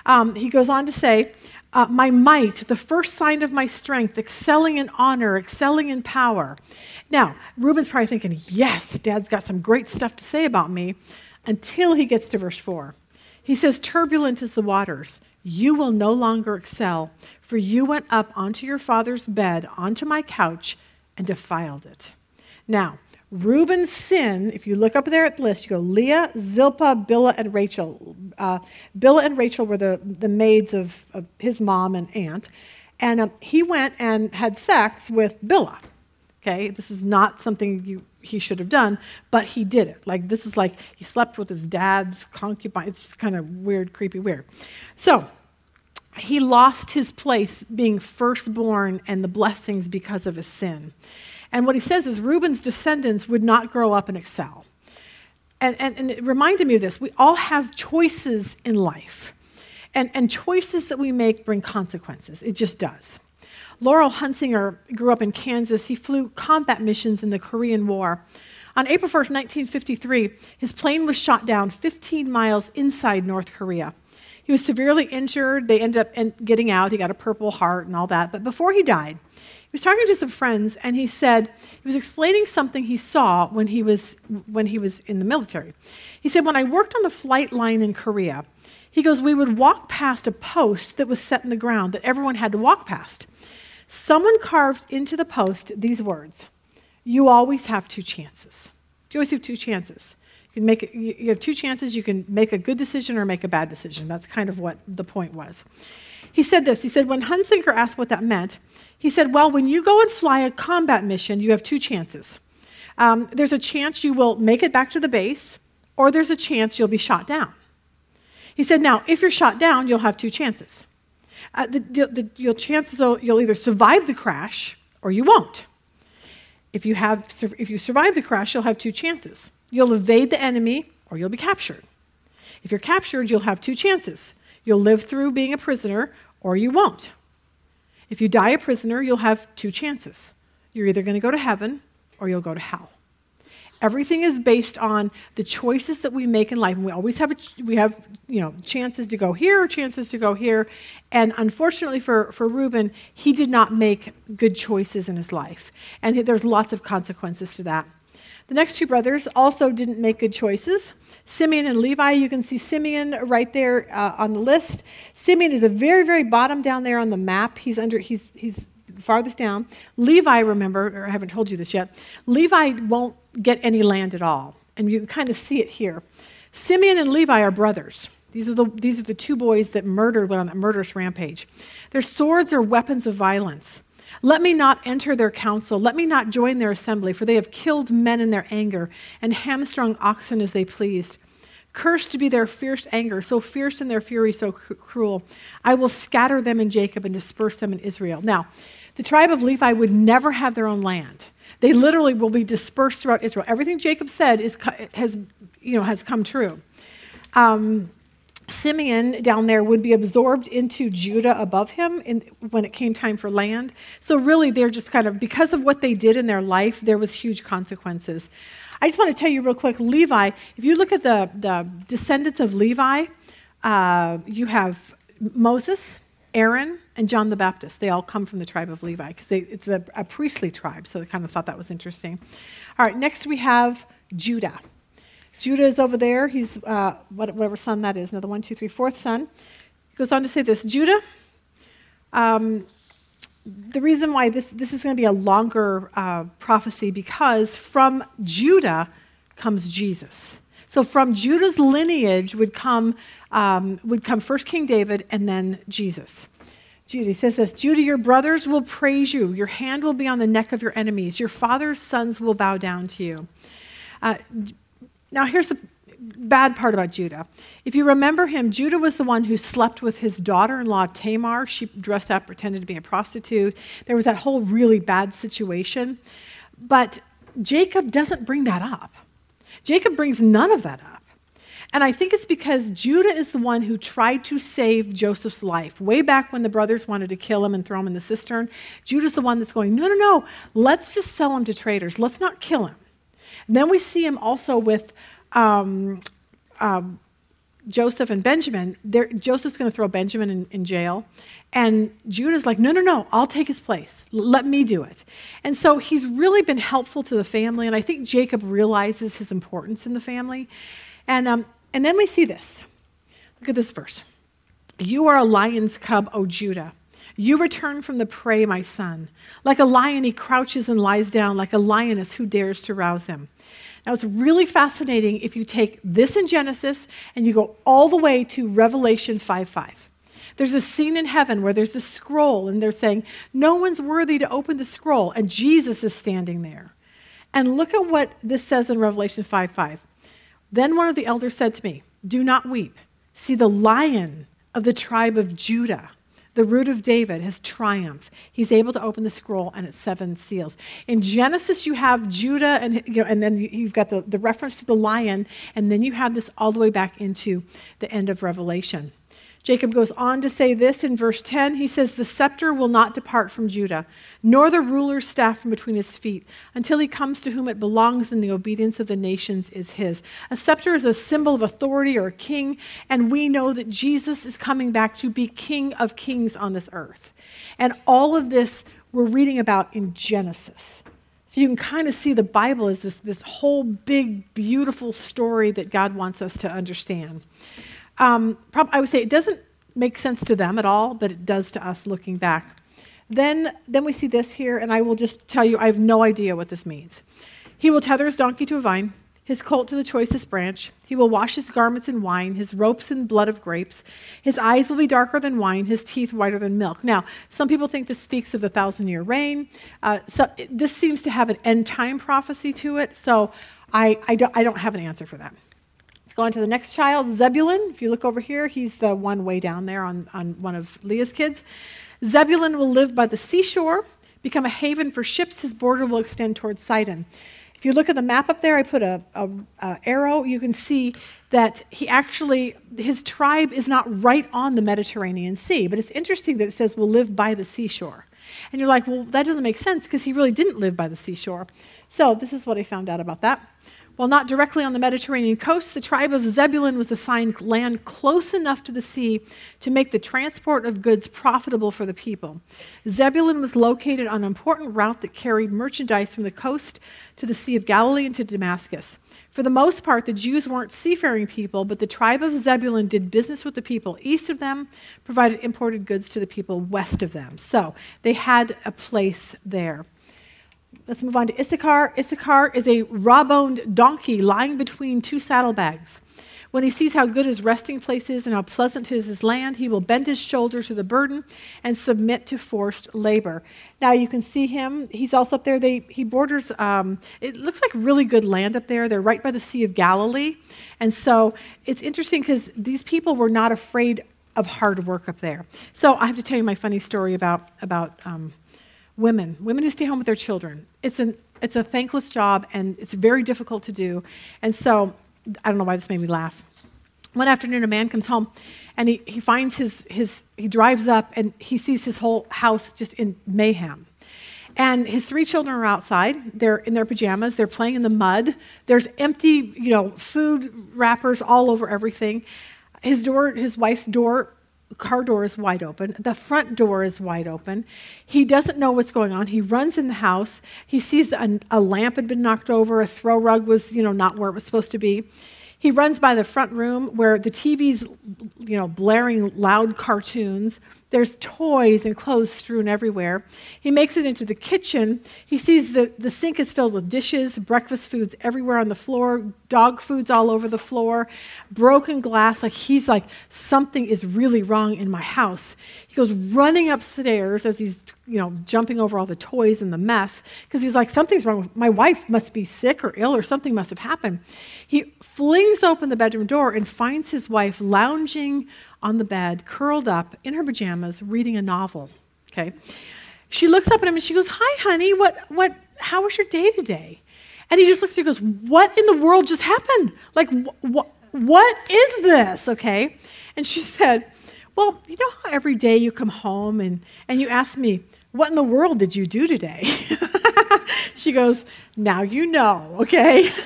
Um, he goes on to say, uh, my might, the first sign of my strength, excelling in honor, excelling in power. Now, Reuben's probably thinking, yes, dad's got some great stuff to say about me, until he gets to verse 4. He says, Turbulent as the waters, you will no longer excel, for you went up onto your father's bed, onto my couch, and defiled it. Now, Reuben's sin, if you look up there at the list, you go Leah, Zilpah, Bilhah, and Rachel. Uh, and Rachel were the, the maids of, of his mom and aunt. And um, he went and had sex with Bilhah. Okay, this was not something you, he should have done, but he did it. Like, this is like he slept with his dad's concubine. It's kind of weird, creepy, weird. So, he lost his place being firstborn and the blessings because of his sin. And what he says is Reuben's descendants would not grow up and excel. And, and, and it reminded me of this. We all have choices in life. And, and choices that we make bring consequences. It just does. Laurel Hunsinger grew up in Kansas. He flew combat missions in the Korean War. On April 1st, 1953, his plane was shot down 15 miles inside North Korea. He was severely injured. They ended up getting out. He got a Purple Heart and all that. But before he died, was talking to some friends and he said he was explaining something he saw when he was when he was in the military. He said when I worked on the flight line in Korea, he goes we would walk past a post that was set in the ground that everyone had to walk past. Someone carved into the post these words: "You always have two chances. You always have two chances." You, can make, you have two chances. You can make a good decision or make a bad decision. That's kind of what the point was. He said this. He said, when Hunsinger asked what that meant, he said, Well, when you go and fly a combat mission, you have two chances. Um, there's a chance you will make it back to the base, or there's a chance you'll be shot down. He said, Now, if you're shot down, you'll have two chances. Uh, the, the, the, your chances are you'll either survive the crash or you won't. If you, have, if you survive the crash, you'll have two chances. You'll evade the enemy or you'll be captured. If you're captured, you'll have two chances. You'll live through being a prisoner or you won't. If you die a prisoner, you'll have two chances. You're either going to go to heaven or you'll go to hell. Everything is based on the choices that we make in life, and we always have a, we have you know chances to go here chances to go here. And unfortunately for for Reuben, he did not make good choices in his life, and there's lots of consequences to that. The next two brothers also didn't make good choices. Simeon and Levi, you can see Simeon right there uh, on the list. Simeon is the very, very bottom down there on the map. He's under, he's, he's farthest down. Levi, remember, or I haven't told you this yet, Levi won't get any land at all. And you can kind of see it here. Simeon and Levi are brothers. These are, the, these are the two boys that murdered went on that murderous rampage. Their swords are weapons of violence. Let me not enter their council. Let me not join their assembly, for they have killed men in their anger and hamstrung oxen as they pleased. Cursed be their fierce anger, so fierce in their fury, so cruel. I will scatter them in Jacob and disperse them in Israel. Now, the tribe of Levi would never have their own land. They literally will be dispersed throughout Israel. Everything Jacob said is, has, you know, has come true. Um, Simeon down there would be absorbed into Judah above him in, when it came time for land. So, really, they're just kind of, because of what they did in their life, there was huge consequences. I just want to tell you real quick Levi, if you look at the, the descendants of Levi, uh, you have Moses, Aaron, and John the Baptist. They all come from the tribe of Levi because it's a, a priestly tribe, so I kind of thought that was interesting. All right, next we have Judah. Judah is over there. He's uh, whatever son that is, another one, two, three, fourth son. He goes on to say this Judah, um, the reason why this, this is going to be a longer uh, prophecy because from Judah comes Jesus. So from Judah's lineage would come, um, would come first King David and then Jesus. Judah says this Judah, your brothers will praise you. Your hand will be on the neck of your enemies. Your father's sons will bow down to you. Uh, now, here's the bad part about Judah. If you remember him, Judah was the one who slept with his daughter in law, Tamar. She dressed up, pretended to be a prostitute. There was that whole really bad situation. But Jacob doesn't bring that up. Jacob brings none of that up. And I think it's because Judah is the one who tried to save Joseph's life. Way back when the brothers wanted to kill him and throw him in the cistern, Judah's the one that's going, no, no, no, let's just sell him to traders. Let's not kill him. And then we see him also with um, um, Joseph and Benjamin. They're, Joseph's going to throw Benjamin in, in jail. And Judah's like, no, no, no, I'll take his place. Let me do it. And so he's really been helpful to the family. And I think Jacob realizes his importance in the family. And, um, and then we see this. Look at this verse. You are a lion's cub, O Judah. You return from the prey, my son. Like a lion, he crouches and lies down, like a lioness who dares to rouse him. Now, it's really fascinating if you take this in Genesis and you go all the way to Revelation 5 5. There's a scene in heaven where there's a scroll, and they're saying, No one's worthy to open the scroll, and Jesus is standing there. And look at what this says in Revelation 5 5. Then one of the elders said to me, Do not weep. See, the lion of the tribe of Judah the root of David has triumphed. He's able to open the scroll and its seven seals. In Genesis, you have Judah, and, you know, and then you've got the, the reference to the lion, and then you have this all the way back into the end of Revelation. Jacob goes on to say this in verse 10. He says, The scepter will not depart from Judah, nor the ruler's staff from between his feet, until he comes to whom it belongs, and the obedience of the nations is his. A scepter is a symbol of authority or a king, and we know that Jesus is coming back to be king of kings on this earth. And all of this we're reading about in Genesis. So you can kind of see the Bible as this, this whole big, beautiful story that God wants us to understand. Um, prob- I would say it doesn't make sense to them at all, but it does to us looking back. Then, then we see this here, and I will just tell you I have no idea what this means. He will tether his donkey to a vine, his colt to the choicest branch. He will wash his garments in wine, his ropes in blood of grapes. His eyes will be darker than wine, his teeth whiter than milk. Now, some people think this speaks of the thousand year reign. Uh, so this seems to have an end time prophecy to it, so I, I, don't, I don't have an answer for that. Go on to the next child, Zebulun. If you look over here, he's the one way down there on, on one of Leah's kids. Zebulun will live by the seashore, become a haven for ships. His border will extend towards Sidon. If you look at the map up there, I put a, a, a, arrow. You can see that he actually his tribe is not right on the Mediterranean Sea, but it's interesting that it says will live by the seashore. And you're like, well, that doesn't make sense because he really didn't live by the seashore. So this is what I found out about that. While not directly on the Mediterranean coast, the tribe of Zebulun was assigned land close enough to the sea to make the transport of goods profitable for the people. Zebulun was located on an important route that carried merchandise from the coast to the Sea of Galilee and to Damascus. For the most part, the Jews weren't seafaring people, but the tribe of Zebulun did business with the people east of them, provided imported goods to the people west of them. So they had a place there. Let's move on to Issachar. Issachar is a raw boned donkey lying between two saddlebags. When he sees how good his resting place is and how pleasant is his land, he will bend his shoulders to the burden and submit to forced labor. Now you can see him. He's also up there. They, he borders, um, it looks like really good land up there. They're right by the Sea of Galilee. And so it's interesting because these people were not afraid of hard work up there. So I have to tell you my funny story about, about um, women, women who stay home with their children. It's, an, it's a thankless job and it's very difficult to do. And so, I don't know why this made me laugh. One afternoon, a man comes home and he, he finds his, his, he drives up and he sees his whole house just in mayhem. And his three children are outside. They're in their pajamas. They're playing in the mud. There's empty, you know, food wrappers all over everything. His door, his wife's door car door is wide open. The front door is wide open. He doesn't know what's going on. He runs in the house. He sees a, a lamp had been knocked over. A throw rug was, you know, not where it was supposed to be. He runs by the front room where the TV's, you know, blaring loud cartoons. There's toys and clothes strewn everywhere. He makes it into the kitchen. He sees the, the sink is filled with dishes, breakfast foods everywhere on the floor, dog foods all over the floor, broken glass. Like he's like, something is really wrong in my house. He goes running upstairs as he's, you know, jumping over all the toys and the mess because he's like, something's wrong. My wife must be sick or ill or something must have happened. He flings open the bedroom door and finds his wife lounging on the bed, curled up in her pajamas, reading a novel. Okay. She looks up at him and she goes, Hi, honey, what, what, how was your day today? And he just looks at her and goes, What in the world just happened? Like, wh- what is this? Okay. And she said, Well, you know how every day you come home and, and you ask me, What in the world did you do today? she goes, Now you know, okay?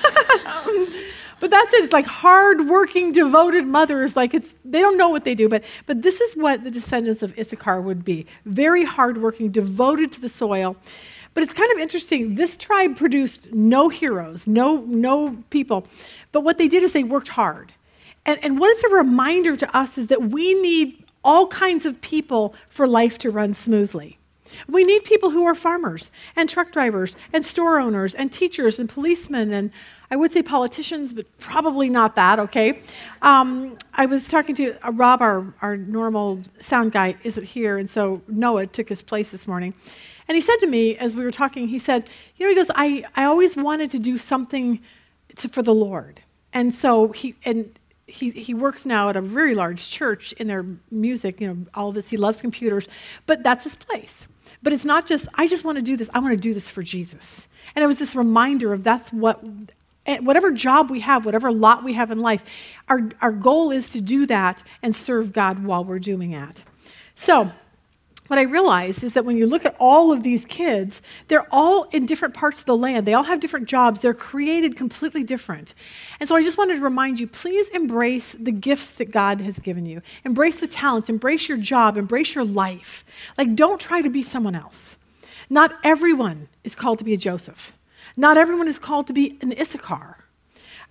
Oh, But that's it. It's like hard-working, devoted mothers. Like it's they don't know what they do, but but this is what the descendants of Issachar would be: very hardworking, devoted to the soil. But it's kind of interesting. This tribe produced no heroes, no no people, but what they did is they worked hard. And, and what is a reminder to us is that we need all kinds of people for life to run smoothly. We need people who are farmers and truck drivers and store owners and teachers and policemen and I would say politicians, but probably not that, okay? Um, I was talking to uh, Rob, our, our normal sound guy, isn't here, and so Noah took his place this morning. And he said to me as we were talking, he said, You know, he goes, I, I always wanted to do something to, for the Lord. And so he, and he, he works now at a very large church in their music, you know, all this. He loves computers, but that's his place. But it's not just, I just want to do this, I want to do this for Jesus. And it was this reminder of that's what whatever job we have, whatever lot we have in life, our, our goal is to do that and serve God while we're doing that. So, what I realized is that when you look at all of these kids, they're all in different parts of the land. They all have different jobs. They're created completely different. And so I just wanted to remind you please embrace the gifts that God has given you. Embrace the talents, embrace your job, embrace your life. Like, don't try to be someone else. Not everyone is called to be a Joseph. Not everyone is called to be an Issachar.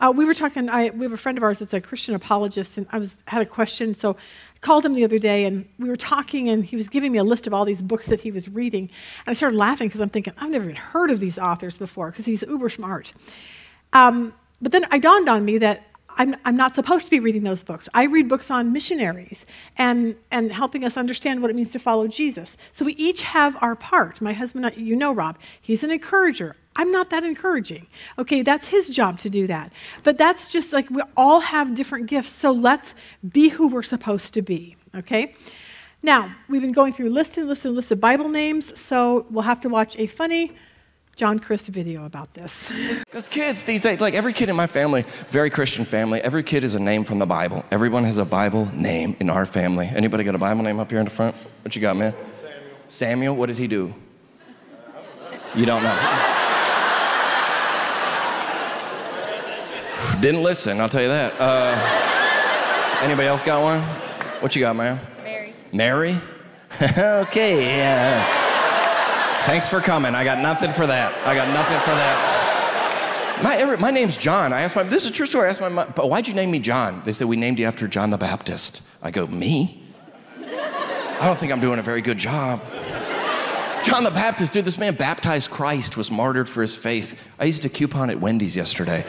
Uh, we were talking, I, we have a friend of ours that's a Christian apologist, and I was, had a question, so I called him the other day, and we were talking, and he was giving me a list of all these books that he was reading. And I started laughing because I'm thinking, I've never even heard of these authors before, because he's uber smart. Um, but then it dawned on me that I'm, I'm not supposed to be reading those books. I read books on missionaries and, and helping us understand what it means to follow Jesus. So we each have our part. My husband, you know Rob, he's an encourager. I'm not that encouraging. Okay, that's his job to do that. But that's just like we all have different gifts, so let's be who we're supposed to be. Okay? Now, we've been going through list and list and list of Bible names, so we'll have to watch a funny John Crist video about this. Because kids these days, like every kid in my family, very Christian family, every kid is a name from the Bible. Everyone has a Bible name in our family. Anybody got a Bible name up here in the front? What you got, man? Samuel. Samuel, what did he do? You don't know. Didn't listen, I'll tell you that. Uh, anybody else got one? What you got, man? Mary. Mary? okay, yeah. Thanks for coming. I got nothing for that. I got nothing for that. My, my name's John. I asked my, this is a true story. I asked my mom, but why'd you name me John? They said, we named you after John the Baptist. I go, me? I don't think I'm doing a very good job. John the Baptist, dude, this man baptized Christ, was martyred for his faith. I used a coupon at Wendy's yesterday.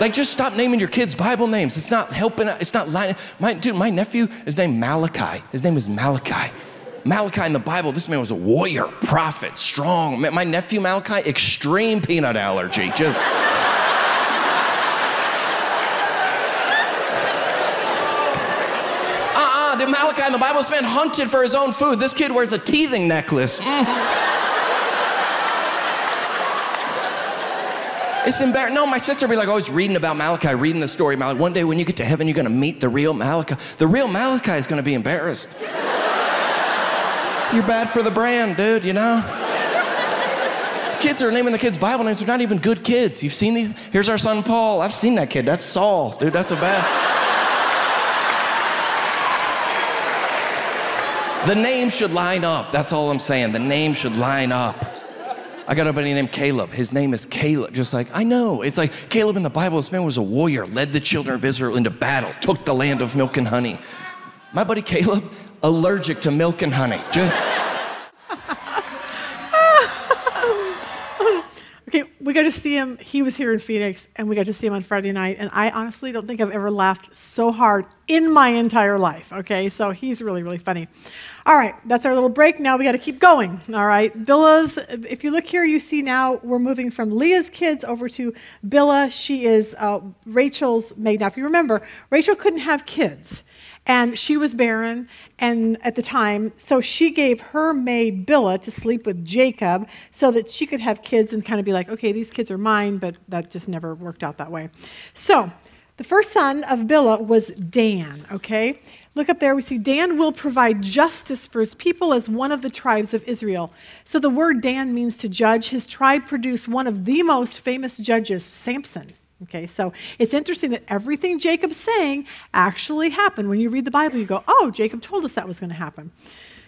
Like, just stop naming your kids Bible names. It's not helping, it's not lying. My, dude, my nephew is named Malachi. His name is Malachi. Malachi in the Bible, this man was a warrior, prophet, strong. My nephew Malachi, extreme peanut allergy. Just. uh-uh, Malachi in the Bible, this man hunted for his own food. This kid wears a teething necklace. Mm. It's embarrassing. No, my sister would be like oh, always reading about Malachi, reading the story Malachi. One day when you get to heaven, you're going to meet the real Malachi. The real Malachi is going to be embarrassed. You're bad for the brand, dude, you know? kids are naming the kids Bible names. They're not even good kids. You've seen these? Here's our son Paul. I've seen that kid. That's Saul. Dude, that's a bad. The name should line up. That's all I'm saying. The name should line up. I got a buddy named Caleb. His name is Caleb. Just like, I know. It's like Caleb in the Bible, this man was a warrior, led the children of Israel into battle, took the land of milk and honey. My buddy Caleb, allergic to milk and honey. Just. Okay, we got to see him. He was here in Phoenix, and we got to see him on Friday night. And I honestly don't think I've ever laughed so hard in my entire life. Okay, so he's really, really funny. All right, that's our little break. Now we got to keep going. All right, Bilhah's. If you look here, you see now we're moving from Leah's kids over to Bilhah. She is uh, Rachel's maid. Now, if you remember, Rachel couldn't have kids and she was barren and at the time so she gave her maid Bilhah to sleep with Jacob so that she could have kids and kind of be like okay these kids are mine but that just never worked out that way. So the first son of Bilhah was Dan okay? Look up there we see Dan will provide justice for his people as one of the tribes of Israel. So the word Dan means to judge. His tribe produced one of the most famous judges Samson Okay, so it's interesting that everything Jacob's saying actually happened. When you read the Bible, you go, oh, Jacob told us that was going to happen.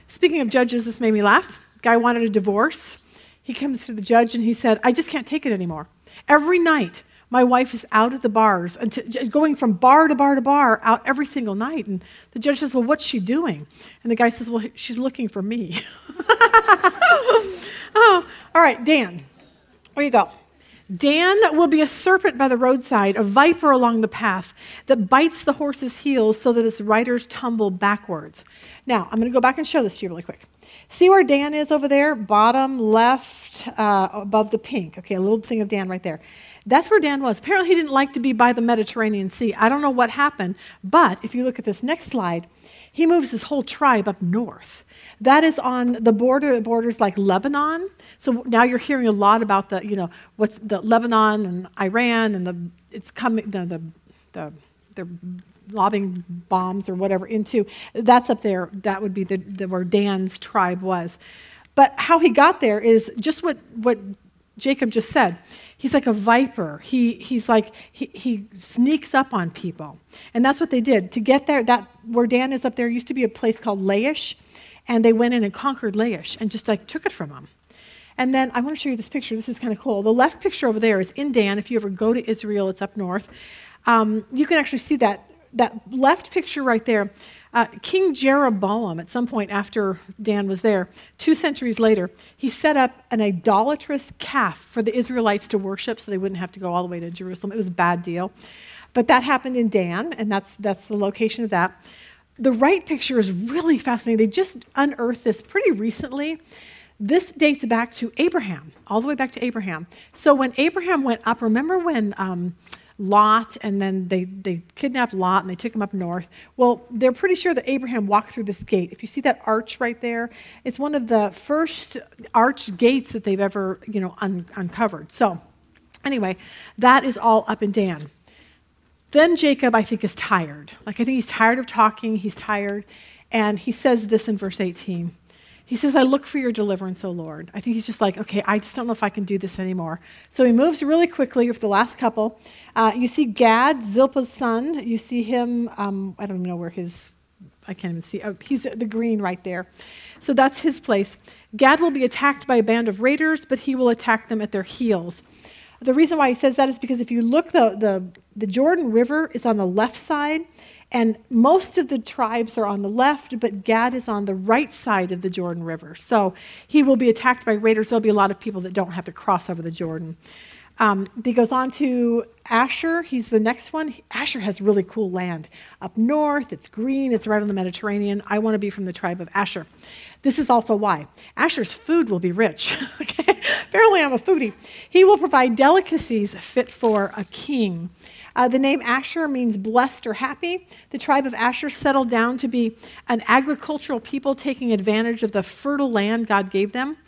Speaking of judges, this made me laugh. Guy wanted a divorce. He comes to the judge and he said, I just can't take it anymore. Every night, my wife is out at the bars, and going from bar to bar to bar, out every single night. And the judge says, Well, what's she doing? And the guy says, Well, she's looking for me. oh, all right, Dan, where you go? Dan will be a serpent by the roadside, a viper along the path that bites the horse's heels so that its riders tumble backwards. Now, I'm going to go back and show this to you really quick. See where Dan is over there? Bottom left uh, above the pink. Okay, a little thing of Dan right there. That's where Dan was. Apparently, he didn't like to be by the Mediterranean Sea. I don't know what happened, but if you look at this next slide, he moves his whole tribe up north. That is on the border that borders like Lebanon. So now you're hearing a lot about the, you know, what's the Lebanon and Iran and the it's coming the the, the they're lobbing bombs or whatever into that's up there. That would be the, the where Dan's tribe was. But how he got there is just what what Jacob just said. He's like a viper. He, he's like, he, he sneaks up on people. And that's what they did. To get there, that where Dan is up there used to be a place called Laish, and they went in and conquered Laish and just like took it from them. And then I want to show you this picture. This is kind of cool. The left picture over there is in Dan. If you ever go to Israel, it's up north. Um, you can actually see that, that left picture right there. Uh, King Jeroboam, at some point after Dan was there, two centuries later, he set up an idolatrous calf for the Israelites to worship so they wouldn't have to go all the way to Jerusalem. It was a bad deal. But that happened in Dan, and that's, that's the location of that. The right picture is really fascinating. They just unearthed this pretty recently. This dates back to Abraham, all the way back to Abraham. So when Abraham went up, remember when um, Lot and then they, they kidnapped Lot and they took him up north? Well, they're pretty sure that Abraham walked through this gate. If you see that arch right there, it's one of the first arch gates that they've ever you know, un- uncovered. So anyway, that is all up in Dan. Then Jacob, I think, is tired. Like, I think he's tired of talking, he's tired. And he says this in verse 18. He says, I look for your deliverance, O Lord. I think he's just like, okay, I just don't know if I can do this anymore. So he moves really quickly with the last couple. Uh, you see Gad, Zilpah's son. You see him, um, I don't even know where his, I can't even see. Oh, he's the green right there. So that's his place. Gad will be attacked by a band of raiders, but he will attack them at their heels. The reason why he says that is because if you look, the, the, the Jordan River is on the left side, and most of the tribes are on the left, but Gad is on the right side of the Jordan River. So he will be attacked by raiders. There'll be a lot of people that don't have to cross over the Jordan. Um, he goes on to Asher. He's the next one. Asher has really cool land. Up north, it's green, it's right on the Mediterranean. I want to be from the tribe of Asher. This is also why. Asher's food will be rich. okay? Apparently, I'm a foodie. He will provide delicacies fit for a king. Uh, the name Asher means blessed or happy. The tribe of Asher settled down to be an agricultural people taking advantage of the fertile land God gave them.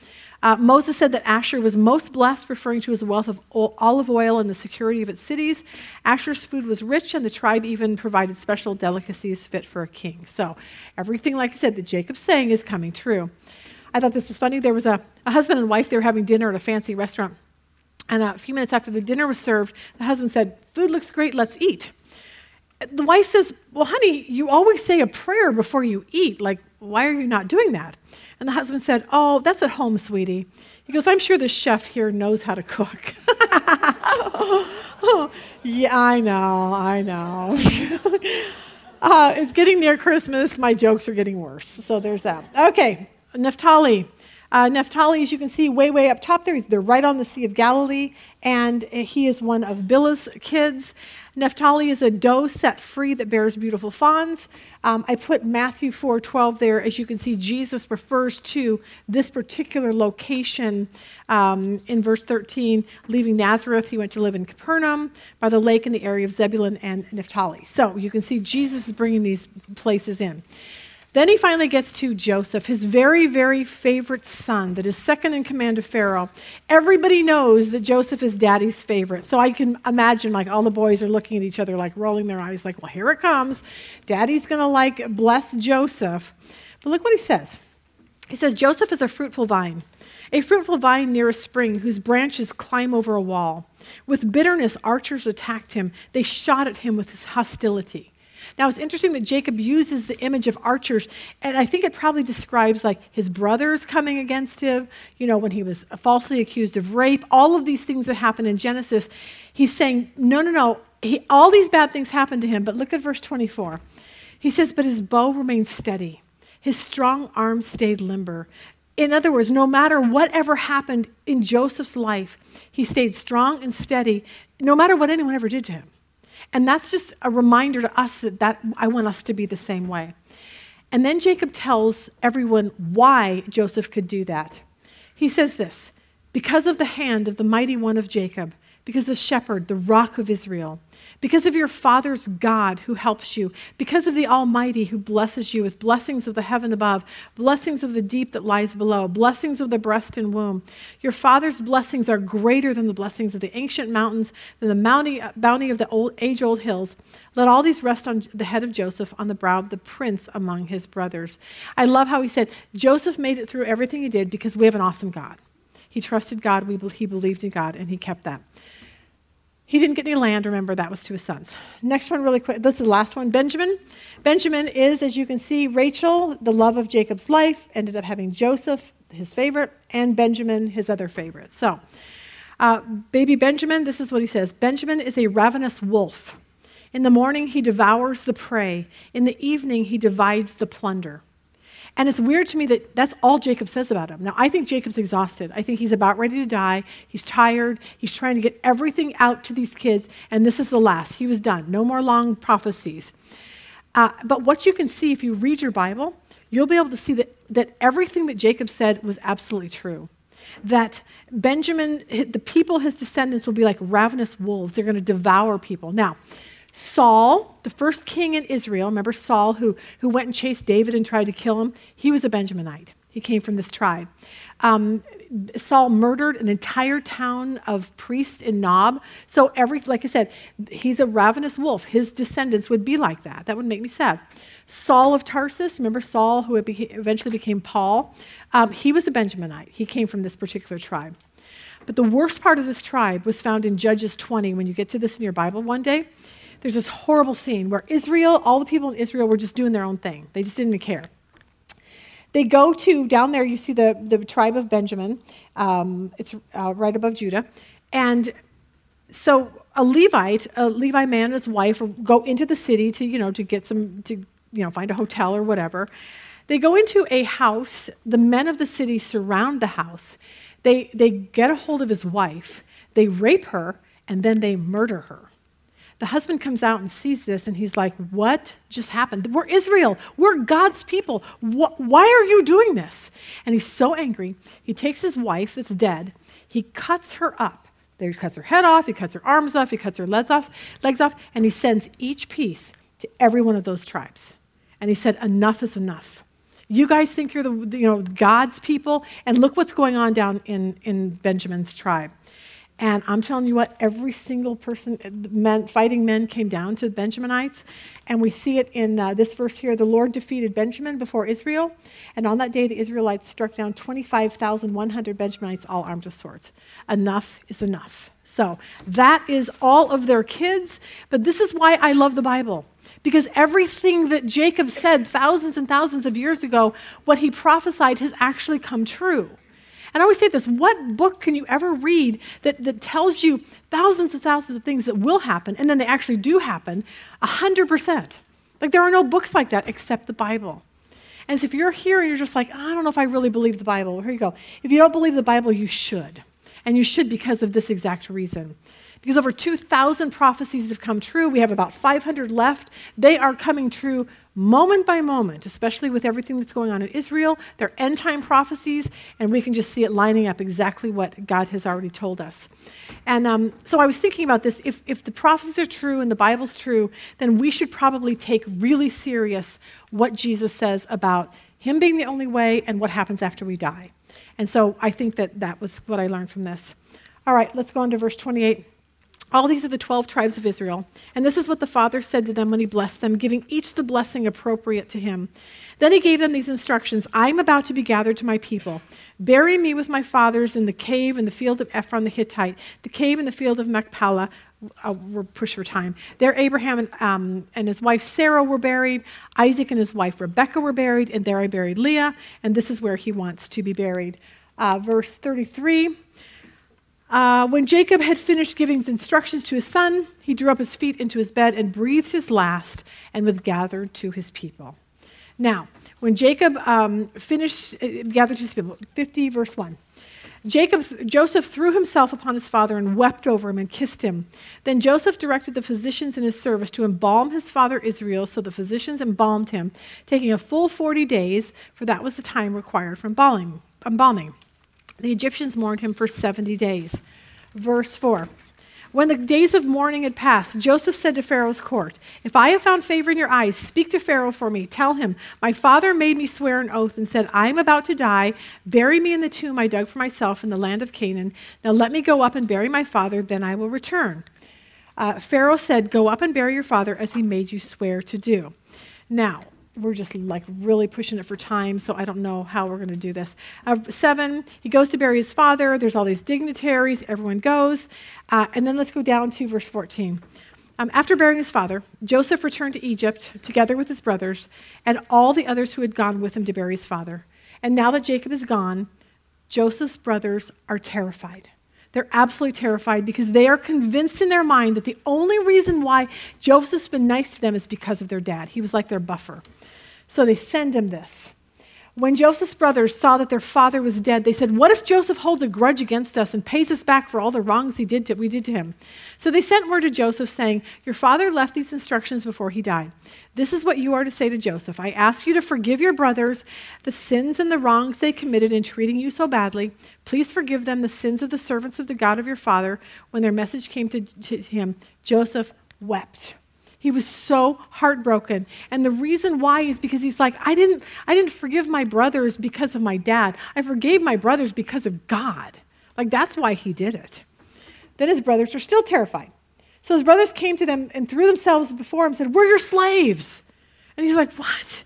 Uh, Moses said that Asher was most blessed, referring to his wealth of olive oil and the security of its cities. Asher's food was rich, and the tribe even provided special delicacies fit for a king. So, everything, like I said, that Jacob's saying is coming true. I thought this was funny. There was a, a husband and wife, they were having dinner at a fancy restaurant. And a few minutes after the dinner was served, the husband said, Food looks great, let's eat. The wife says, Well, honey, you always say a prayer before you eat. Like, Why are you not doing that? And the husband said, Oh, that's at home, sweetie. He goes, I'm sure the chef here knows how to cook. yeah, I know, I know. uh, it's getting near Christmas. My jokes are getting worse. So there's that. Okay, Naphtali. Uh, Naphtali, as you can see, way, way up top there, they're right on the Sea of Galilee, and he is one of Bilhah's kids. Naphtali is a doe set free that bears beautiful fawns. Um, I put Matthew 4:12 there. As you can see, Jesus refers to this particular location um, in verse 13. Leaving Nazareth, he went to live in Capernaum by the lake in the area of Zebulun and Naphtali. So you can see Jesus is bringing these places in. Then he finally gets to Joseph, his very, very favorite son, that is second in command of Pharaoh. Everybody knows that Joseph is daddy's favorite. So I can imagine like all the boys are looking at each other, like rolling their eyes, like, well, here it comes. Daddy's going to like bless Joseph. But look what he says. He says, Joseph is a fruitful vine, a fruitful vine near a spring whose branches climb over a wall. With bitterness, archers attacked him. They shot at him with his hostility. Now, it's interesting that Jacob uses the image of archers, and I think it probably describes like his brothers coming against him, you know, when he was falsely accused of rape, all of these things that happen in Genesis. He's saying, no, no, no, he, all these bad things happened to him, but look at verse 24. He says, but his bow remained steady, his strong arm stayed limber. In other words, no matter whatever happened in Joseph's life, he stayed strong and steady, no matter what anyone ever did to him. And that's just a reminder to us that, that I want us to be the same way. And then Jacob tells everyone why Joseph could do that. He says this because of the hand of the mighty one of Jacob, because the shepherd, the rock of Israel, because of your Father's God who helps you, because of the Almighty who blesses you with blessings of the heaven above, blessings of the deep that lies below, blessings of the breast and womb. Your Father's blessings are greater than the blessings of the ancient mountains, than the uh, bounty of the age old hills. Let all these rest on the head of Joseph, on the brow of the prince among his brothers. I love how he said, Joseph made it through everything he did because we have an awesome God. He trusted God, we, he believed in God, and he kept that. He didn't get any land, remember, that was to his sons. Next one, really quick. This is the last one Benjamin. Benjamin is, as you can see, Rachel, the love of Jacob's life, ended up having Joseph, his favorite, and Benjamin, his other favorite. So, uh, baby Benjamin, this is what he says Benjamin is a ravenous wolf. In the morning, he devours the prey, in the evening, he divides the plunder. And it's weird to me that that's all Jacob says about him. Now, I think Jacob's exhausted. I think he's about ready to die. He's tired. He's trying to get everything out to these kids, and this is the last. He was done. No more long prophecies. Uh, but what you can see if you read your Bible, you'll be able to see that, that everything that Jacob said was absolutely true. That Benjamin, the people, his descendants, will be like ravenous wolves. They're going to devour people. Now, Saul, the first king in Israel, remember Saul who, who went and chased David and tried to kill him? He was a Benjaminite. He came from this tribe. Um, Saul murdered an entire town of priests in Nob. So every, like I said, he's a ravenous wolf. His descendants would be like that. That would make me sad. Saul of Tarsus, remember Saul, who eventually became Paul? Um, he was a Benjaminite. He came from this particular tribe. But the worst part of this tribe was found in Judges 20. When you get to this in your Bible one day, there's this horrible scene where Israel, all the people in Israel were just doing their own thing. They just didn't care. They go to, down there, you see the, the tribe of Benjamin. Um, it's uh, right above Judah. And so a Levite, a Levi man and his wife go into the city to, you know, to get some, to, you know, find a hotel or whatever. They go into a house. The men of the city surround the house. They, they get a hold of his wife. They rape her, and then they murder her. The husband comes out and sees this and he's like, What just happened? We're Israel. We're God's people. why are you doing this? And he's so angry. He takes his wife that's dead, he cuts her up. He cuts her head off, he cuts her arms off, he cuts her legs off, legs off, and he sends each piece to every one of those tribes. And he said, Enough is enough. You guys think you're the you know God's people, and look what's going on down in, in Benjamin's tribe. And I'm telling you what, every single person, men, fighting men came down to the Benjaminites. And we see it in uh, this verse here the Lord defeated Benjamin before Israel. And on that day, the Israelites struck down 25,100 Benjaminites, all armed with swords. Enough is enough. So that is all of their kids. But this is why I love the Bible Because everything that Jacob said thousands and thousands of years ago, what he prophesied has actually come true. And I always say this what book can you ever read that, that tells you thousands and thousands of things that will happen and then they actually do happen 100%? Like there are no books like that except the Bible. And so if you're here and you're just like, I don't know if I really believe the Bible, well, here you go. If you don't believe the Bible, you should. And you should because of this exact reason. Because over 2,000 prophecies have come true. We have about 500 left. They are coming true moment by moment, especially with everything that's going on in Israel. They're end time prophecies, and we can just see it lining up exactly what God has already told us. And um, so I was thinking about this. If, if the prophecies are true and the Bible's true, then we should probably take really serious what Jesus says about Him being the only way and what happens after we die. And so I think that that was what I learned from this. All right, let's go on to verse 28. All these are the 12 tribes of Israel. And this is what the Father said to them when he blessed them, giving each the blessing appropriate to him. Then he gave them these instructions I am about to be gathered to my people. Bury me with my fathers in the cave in the field of Ephron the Hittite, the cave in the field of Machpelah. Uh, we're pushed for time. There, Abraham and, um, and his wife Sarah were buried. Isaac and his wife Rebekah were buried. And there I buried Leah. And this is where he wants to be buried. Uh, verse 33. Uh, when Jacob had finished giving his instructions to his son, he drew up his feet into his bed and breathed his last and was gathered to his people. Now, when Jacob um, finished, uh, gathered to his people, 50 verse 1. Jacob, Joseph threw himself upon his father and wept over him and kissed him. Then Joseph directed the physicians in his service to embalm his father Israel, so the physicians embalmed him, taking a full 40 days, for that was the time required for embalming. embalming. The Egyptians mourned him for 70 days. Verse 4. When the days of mourning had passed, Joseph said to Pharaoh's court, If I have found favor in your eyes, speak to Pharaoh for me. Tell him, My father made me swear an oath and said, I am about to die. Bury me in the tomb I dug for myself in the land of Canaan. Now let me go up and bury my father, then I will return. Uh, Pharaoh said, Go up and bury your father as he made you swear to do. Now, we're just like really pushing it for time, so I don't know how we're going to do this. Uh, seven, he goes to bury his father. There's all these dignitaries. Everyone goes. Uh, and then let's go down to verse 14. Um, after burying his father, Joseph returned to Egypt together with his brothers and all the others who had gone with him to bury his father. And now that Jacob is gone, Joseph's brothers are terrified. They're absolutely terrified because they are convinced in their mind that the only reason why Joseph's been nice to them is because of their dad. He was like their buffer. So they send him this. When Joseph's brothers saw that their father was dead, they said, What if Joseph holds a grudge against us and pays us back for all the wrongs he did to, we did to him? So they sent word to Joseph saying, Your father left these instructions before he died. This is what you are to say to Joseph I ask you to forgive your brothers the sins and the wrongs they committed in treating you so badly. Please forgive them the sins of the servants of the God of your father. When their message came to, to him, Joseph wept. He was so heartbroken. And the reason why is because he's like, I didn't, I didn't forgive my brothers because of my dad. I forgave my brothers because of God. Like, that's why he did it. Then his brothers are still terrified. So his brothers came to them and threw themselves before him and said, We're your slaves. And he's like, What?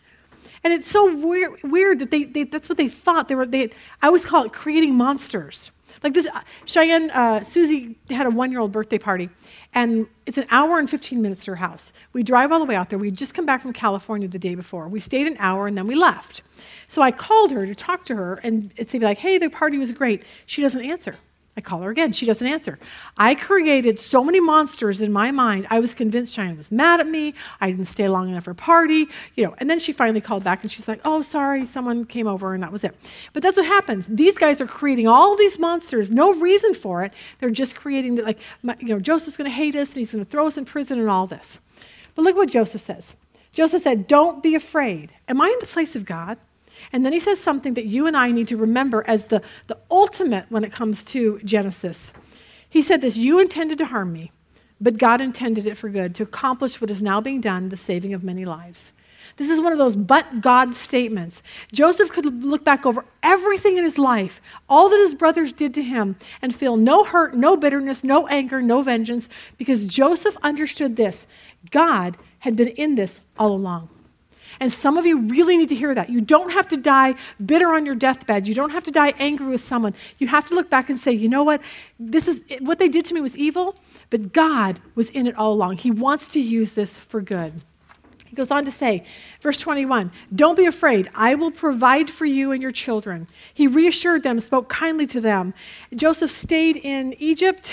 And it's so weird, weird that they, they, that's what they thought. They were, they, I always call it creating monsters. Like this, uh, Cheyenne, uh, Susie had a one year old birthday party, and it's an hour and 15 minutes to her house. We drive all the way out there. We'd just come back from California the day before. We stayed an hour and then we left. So I called her to talk to her and say, like, hey, the party was great. She doesn't answer. I call her again. She doesn't answer. I created so many monsters in my mind. I was convinced Cheyenne was mad at me. I didn't stay long enough for party, you know. And then she finally called back and she's like, "Oh, sorry, someone came over and that was it." But that's what happens. These guys are creating all these monsters, no reason for it. They're just creating that, like, you know, Joseph's going to hate us and he's going to throw us in prison and all this. But look what Joseph says. Joseph said, "Don't be afraid." Am I in the place of God? And then he says something that you and I need to remember as the, the ultimate when it comes to Genesis. He said this You intended to harm me, but God intended it for good, to accomplish what is now being done, the saving of many lives. This is one of those but God statements. Joseph could look back over everything in his life, all that his brothers did to him, and feel no hurt, no bitterness, no anger, no vengeance, because Joseph understood this God had been in this all along. And some of you really need to hear that. You don't have to die bitter on your deathbed. You don't have to die angry with someone. You have to look back and say, you know what? This is what they did to me was evil, but God was in it all along. He wants to use this for good. He goes on to say, verse 21, Don't be afraid. I will provide for you and your children. He reassured them, spoke kindly to them. Joseph stayed in Egypt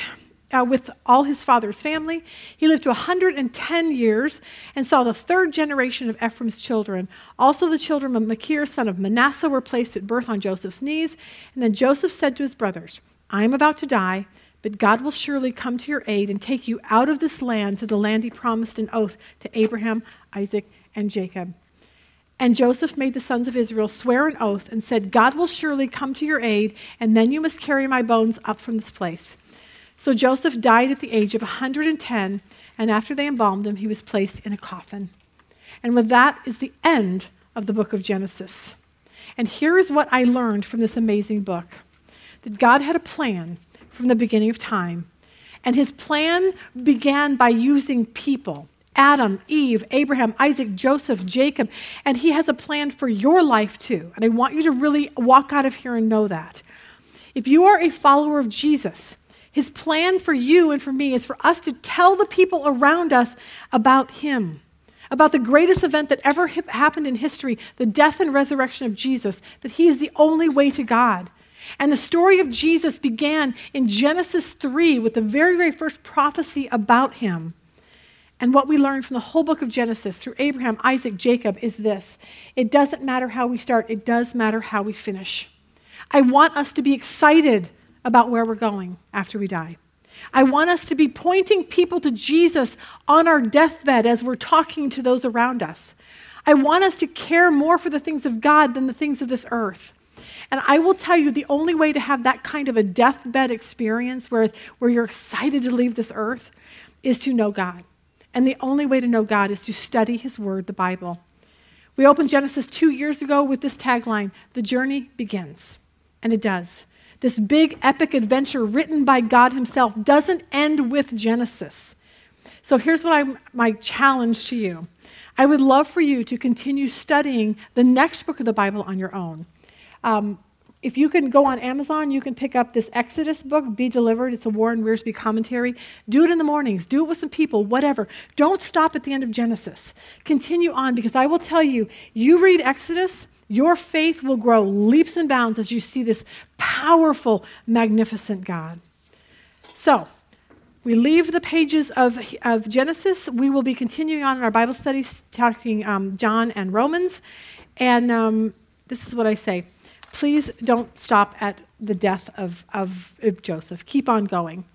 uh, with all his father's family. He lived to 110 years and saw the third generation of Ephraim's children. Also, the children of Machir, son of Manasseh, were placed at birth on Joseph's knees. And then Joseph said to his brothers, I am about to die, but God will surely come to your aid and take you out of this land to the land he promised an oath to Abraham, Isaac, and Jacob. And Joseph made the sons of Israel swear an oath and said, God will surely come to your aid, and then you must carry my bones up from this place. So Joseph died at the age of 110, and after they embalmed him, he was placed in a coffin. And with that is the end of the book of Genesis. And here is what I learned from this amazing book that God had a plan from the beginning of time. And his plan began by using people Adam, Eve, Abraham, Isaac, Joseph, Jacob. And he has a plan for your life too. And I want you to really walk out of here and know that. If you are a follower of Jesus, his plan for you and for me is for us to tell the people around us about Him, about the greatest event that ever happened in history, the death and resurrection of Jesus, that He is the only way to God. And the story of Jesus began in Genesis 3 with the very, very first prophecy about Him. And what we learn from the whole book of Genesis through Abraham, Isaac, Jacob is this it doesn't matter how we start, it does matter how we finish. I want us to be excited about where we're going after we die. I want us to be pointing people to Jesus on our deathbed as we're talking to those around us. I want us to care more for the things of God than the things of this earth. And I will tell you the only way to have that kind of a deathbed experience where, where you're excited to leave this earth is to know God. And the only way to know God is to study His Word, the Bible. We opened Genesis two years ago with this tagline The journey begins. And it does this big epic adventure written by God Himself doesn't end with Genesis. So here's what I'm, my challenge to you I would love for you to continue studying the next book of the Bible on your own. Um, if you can go on Amazon, you can pick up this Exodus book, Be Delivered. It's a Warren Wiersbe commentary. Do it in the mornings, do it with some people, whatever. Don't stop at the end of Genesis. Continue on because I will tell you, you read Exodus, your faith will grow leaps and bounds as you see this powerful, magnificent God. So, we leave the pages of, of Genesis. We will be continuing on in our Bible studies, talking um, John and Romans. And um, this is what I say please don't stop at the death of, of, of Joseph. Keep on going.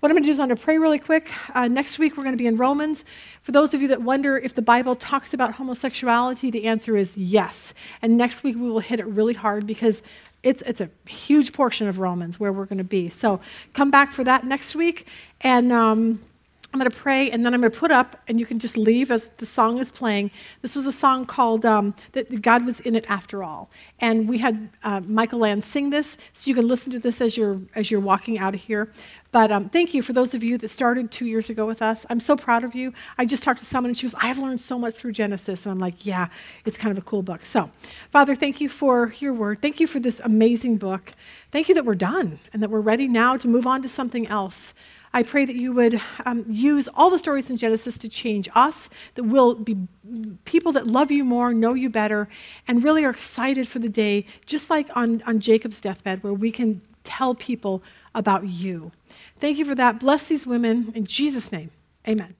What I'm going to do is I'm going to pray really quick. Uh, next week, we're going to be in Romans. For those of you that wonder if the Bible talks about homosexuality, the answer is yes. And next week, we will hit it really hard because it's, it's a huge portion of Romans where we're going to be. So come back for that next week. And um, I'm going to pray, and then I'm going to put up, and you can just leave as the song is playing. This was a song called um, that God was in it after all, and we had uh, Michael Land sing this, so you can listen to this as you're as you're walking out of here. But um, thank you for those of you that started two years ago with us. I'm so proud of you. I just talked to someone and she goes, I have learned so much through Genesis. And I'm like, yeah, it's kind of a cool book. So, Father, thank you for your word. Thank you for this amazing book. Thank you that we're done and that we're ready now to move on to something else. I pray that you would um, use all the stories in Genesis to change us, that we'll be people that love you more, know you better, and really are excited for the day, just like on, on Jacob's deathbed, where we can tell people about you. Thank you for that. Bless these women in Jesus' name. Amen.